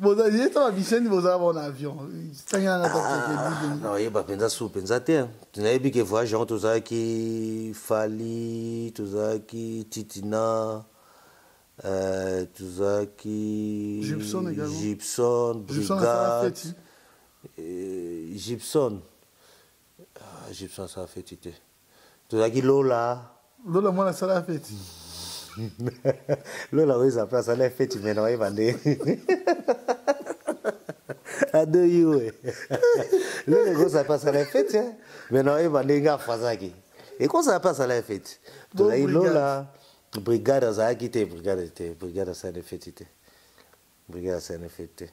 boza ye to babiseni boza bona avion oyeba mpenza su mpenza te nayebi ke voyage yango tozalaki fali tozalaki titina euh, tozalaki gibson brigade gibson gibson asala feti te tozalaki lola lola mwana asala feti lola oyo eza mpe asala feti me na oyeba nde adoyi we lola ekosa mpe asala feti me na oyeba nde nga afazaki ekosa mpe asala feti tozalaki lola brigade azalaki te brigade te brigade asala feti te brigade asala feti te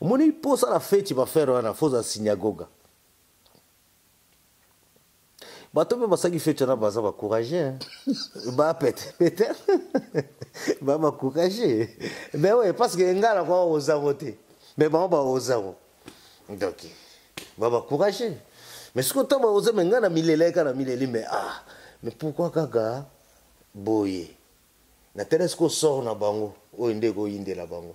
omoni mpo osala feti bafere wana fo oza sinagoga bato mpe basaki fecha na baza bacourage hein. ba pete pete ba bacourage mais oui parce que engala kwa ozango te mais bango baozango donc ba bacourage mais soki ota baoza me ngai na milelai kaka na mileli mais ah mais pourquoi kaka boye na tele soki osor na bango oyo nde ekoyindela bango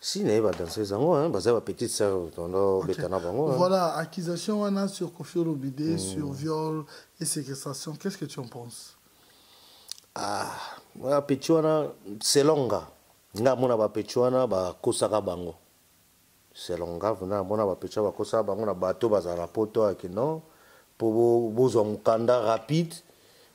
si naye ba danseuse yango hein baza ba petite sœur tondo beta na bango hein. voilà accusation wana sur Koffi Olomide mm. sur viol et séquestration qu'est-ce que tu en penses ah ba petit wana selon nga nga mona ba petit wana ba kosaka bango selon nga vna mona ba petit ba kosaka bango na bateau bazala poto akino po bozwa mukanda rapide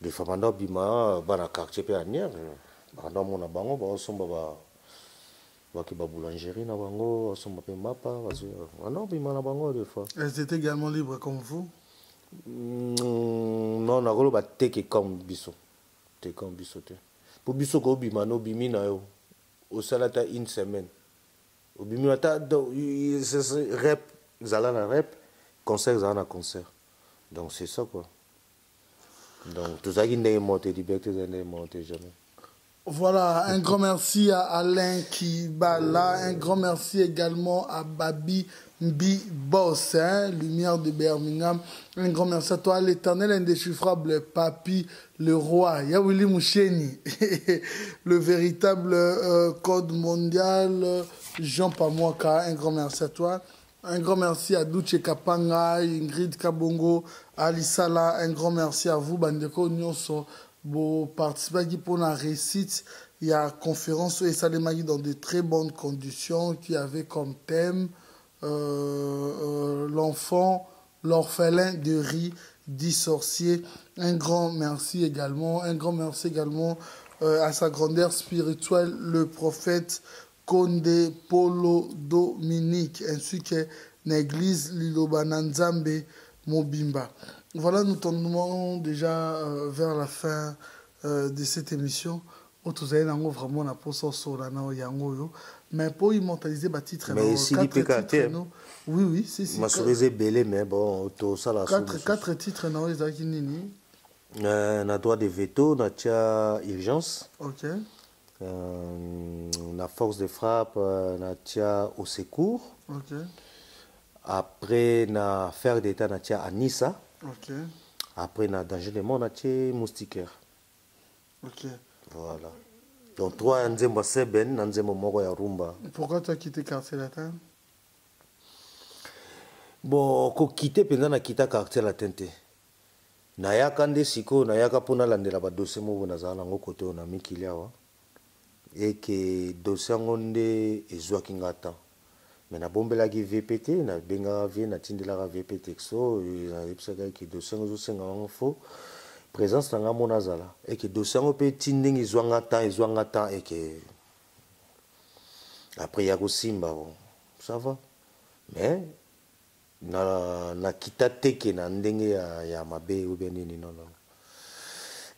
Defa banda obima bana quartier pe anière banda mona bango baosomba ba baki ba boulangerie na bango osomba pe mapa banda obima na bango defa. Elles étaient également libres comme vous? Mm, non nakoloba te ke comme biso te comme biso te po biso ko obima na obimi na yo osala ata une semaine obimi ata rep zala na rep concert zala na concert donc c'est ça quoi voilà, un grand merci à Alain Kibala, un grand merci également à Babi Mbi Boss, hein, Lumière de Birmingham. Un grand merci à toi, l'éternel indéchiffrable Papi, le roi, Yawili Moucheni, le véritable euh, code mondial, Jean Pamouaka. Un grand merci à toi. Un grand merci à Douche Kapanga, Ingrid Kabongo, Alissala. Un grand merci à vous, Bandeko Nyonso, pour participer pour la récite Il y a conférence et Salemagi dans de très bonnes conditions qui avait comme thème euh, euh, l'enfant, l'orphelin de riz, dit sorcier. Un grand merci également, un grand merci également euh, à sa grandeur spirituelle, le prophète Konde Polo Dominique ainsi que na eglise Liloba na Nzambe mobimba. Voilà, nous tendons déjà euh, vers la fin euh, de cette émission. oyo tozali nango vraiment na mposa osola na yango oyo mais mpo immortalise batitre oui oui si, si, masolo eza ebele mais bon tosala quatre titres na oyo ezalaki nini euh, na droit de veto natya urgence okay. Euh, na force de frappe euh, na tia au secours okay. après na faire d'état na tia à nissa okay. après na danger de mort na tie moustiquaire okay. voilà donc trois ya nzembo ya seben na nzembo moko ya rumba pourquoi tu as quitté quartier latin bon kokite mpenza nakita quartier latin te Nayaka nde sikoyo nayaka po nalandela ba dossier moko boye nazala na yango kote oyo na mikili awa et que dossier yango nde ezuaki nga temps mais nabombelaki VP te nabengaka vie natindelaka VP texto nayebisaka ye que dossier yango ezosenga yango fo présence na nga mona azala et que dossier yango pe ti ndenge ezwa nga temps ezwa nga temps et que après ya kosimba bon ça va mais Na na kita teke na ndenge ya, ya mabe ou bien nini non non.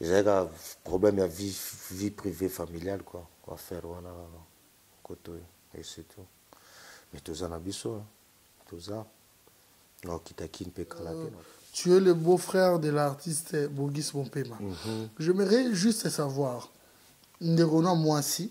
Ezali ka problème ya vie, vie privée familiale quoi. Kwa faire wana kaka. Koto et c'est tout. Mais toza na biso, toza. Non, kita kin pe kala te. Euh, tu es le beau-frère de l'artiste Bogis Bompema. Mm -hmm. J'aimerais juste savoir, Nderona Mwasi,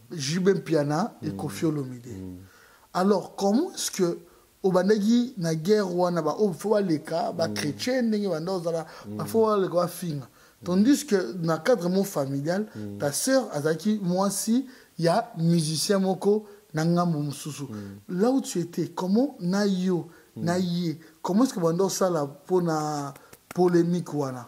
JB Mpiana et mm. Koffi Olomide. Mm. Alors comment est-ce que obandaki na guerre wana ba oyo fo baleka ba mm. chrétien ndenge banda ozala mm. bafo baleka bafinga mm. tandis que na cadre mo familial mm. ta sœur azalaki mwasi ya musicien moko na ngambo mosusu mm. là où tu étais comment na yo mm. na ye comment est-ce que banda osala mpo na polémique wana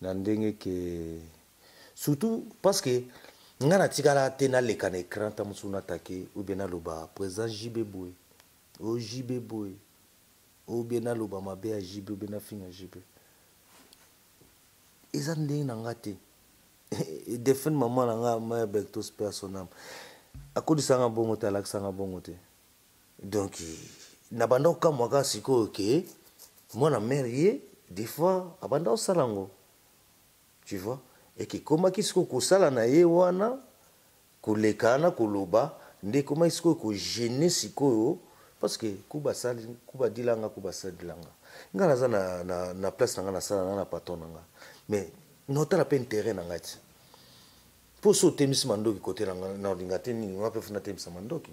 na ndenge ke surtout parce que nga natikala te naleka na écran ntango mosusu natake ou bien naloba président jb boye o oh, jb boye ou bien naloba mabe ya jb ou bien nafinga jb eza ndenge na nga te defin mama na nga maya bectos pe asonama akodisanga bongo te alakisanga bongo te donc na banda kokamwa kaka sikoyo ke mwana mare ye des fois abanda kosala yango tu vois eke ekomaki sikoyo kosala na ye wana koleka na koloba nde ekomaki sikoyo kogene sikoyo parce que kuba sali kuba dilanga kuba sali dilanga nga naza na, na, na place na nga nasala na na patron na nga mais naotala mpe intérêt na ngai ti mpo so otemisi mandoki kote na nga na olinga te nini nga mpe funa temisa mandoki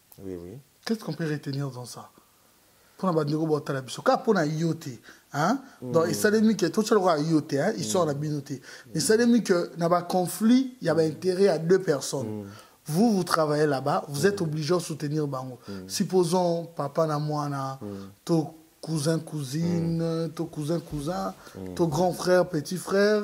oui oui qu'est ce qu'on peut retenir dans ça mpona bandeko baotala biso kaka mpona yo te hein? Mm. donc esalemi ke totya lokola yo te hein? histoire na mm. bino te mm. esalemi ke na baconflit ya baintérêt ya deux personnes vous vous travaillez là-bas vous êtes obligé soutenir bango supposons papa na mwana to cousin cousine to cousin cousin to grand frère petit frère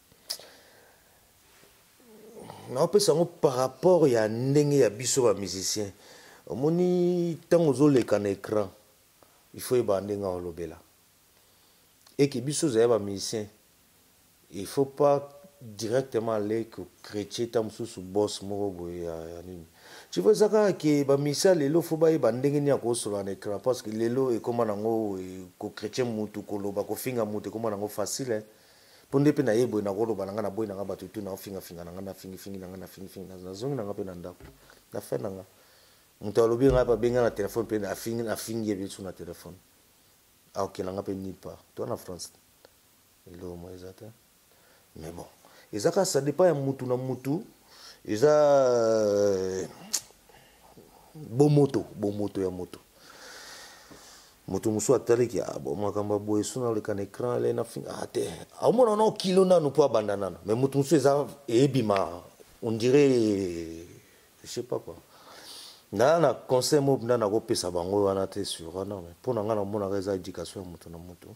naopesa yango par rapport ya ndenge ya biso ba musicien omoni ntango ozoleka na écran il faut yebaka ndenge aolobela eke biso ozali ba musicien il faut pas directement ale kocretien ntango mosusu bos moko boye ya nini civo eza kaka ke bamisia lelo fo bayeba ndenge nini akosolola na écran parce que lelo ekóma nango kocretien motu koloba kofinga motu ekóma nango facile eh? mpo nde mpe na ye boye nakoloba na ngai naboyi na ngai bato etu na ofingafinga na ngai na fingifingi na ngai na fingifingi nazongi na ngai mpe na ndako na fin na ngai moto alobi ngai mpe abenga na telefone mpe afingi afingi ye bisu na telefone aokela ngai mpe nil part to na france eloko moko eza te mais bon eza kaka ça dépend ya mutu na mutu eza euh, bomoto bomoto ya moto moto mosusu ataleki ah, bo makambo ya boye so naleka na écran ale nafinga ah, te aomona nao kilo nanu mpo abanda nanu mais moto mosusu eza ebima on dirait je sais pas quoi na na conseil moko mpenza nakopesa bango wana te sur wana mpo na ngai namonaka eza éducation ya moto na moto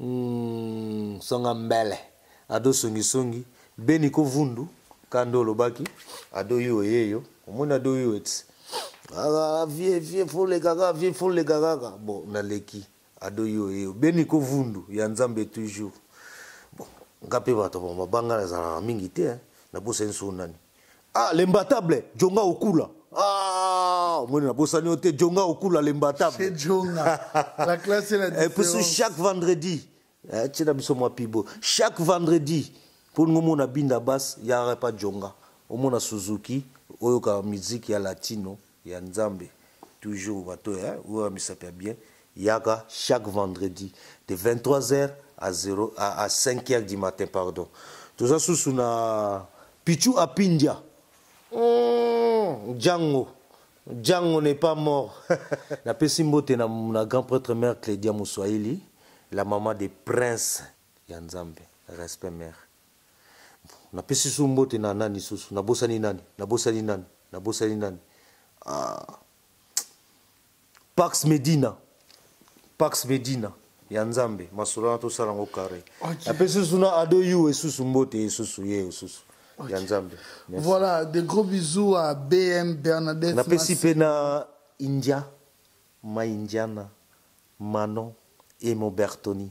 Hum songa mbele ado songi songi beni ko vundu kando olobaki ado yo yeyo omoni ado yo eti ah, vie vie foleka kaka vie foleka kaka bon naleki ado yo yeyo beni ko vundu ya nzambe toujours bon nga mpe bato babanga nazalaka mingi te nabosani so nani ah l'imbattable djonga okula Ah, moi, na bosani yo te djonga okula l'imbattable C'est Djonga. La classe et la Et puis, différence. chaque vendredi eh, tina biso mwa pibo chaque vendredi mpo ningo omona binda bas yaka epa djonga omona suzuki oyoka miziki ya latino ya nzambe toujours bato ya oyo misapi ya bien yaka chaque vendredi de 23 heures à 0 à, à 5 heures du matin pardon toza susu na pichu apindia django mm, Django n'est pas mort. Napesi mbote na, na grand prêtre mère Clédia Muswahili, la maman des princes ya nzambe respect mère napesi su mbote na nani susu nabosani nani nabosani nani nabosani nani ah. pax medina pax medina ya nzambe masolo wana tosala yango carre okay. apesi susu na ado yu esusu mbote esusu ye esusu okay. ya nzambe Merci. voilà de gros bisous à bm bernadette napesi mpe na india ma indiana manon et mobertoni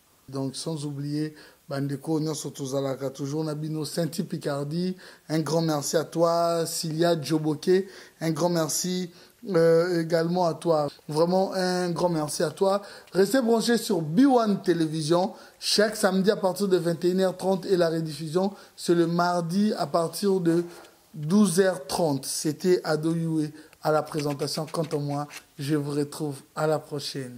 Donc sans oublier Bandeko Nyonso toujours Nabino Sainti Picardie. Un grand merci à toi, Cilia Djoboke. Un grand merci euh, également à toi. Vraiment un grand merci à toi. Restez branchés sur B1 Télévision chaque samedi à partir de 21h30 et la rediffusion, c'est le mardi à partir de 12h30, c'était Adoyoué à la présentation. Quant à moi, je vous retrouve à la prochaine.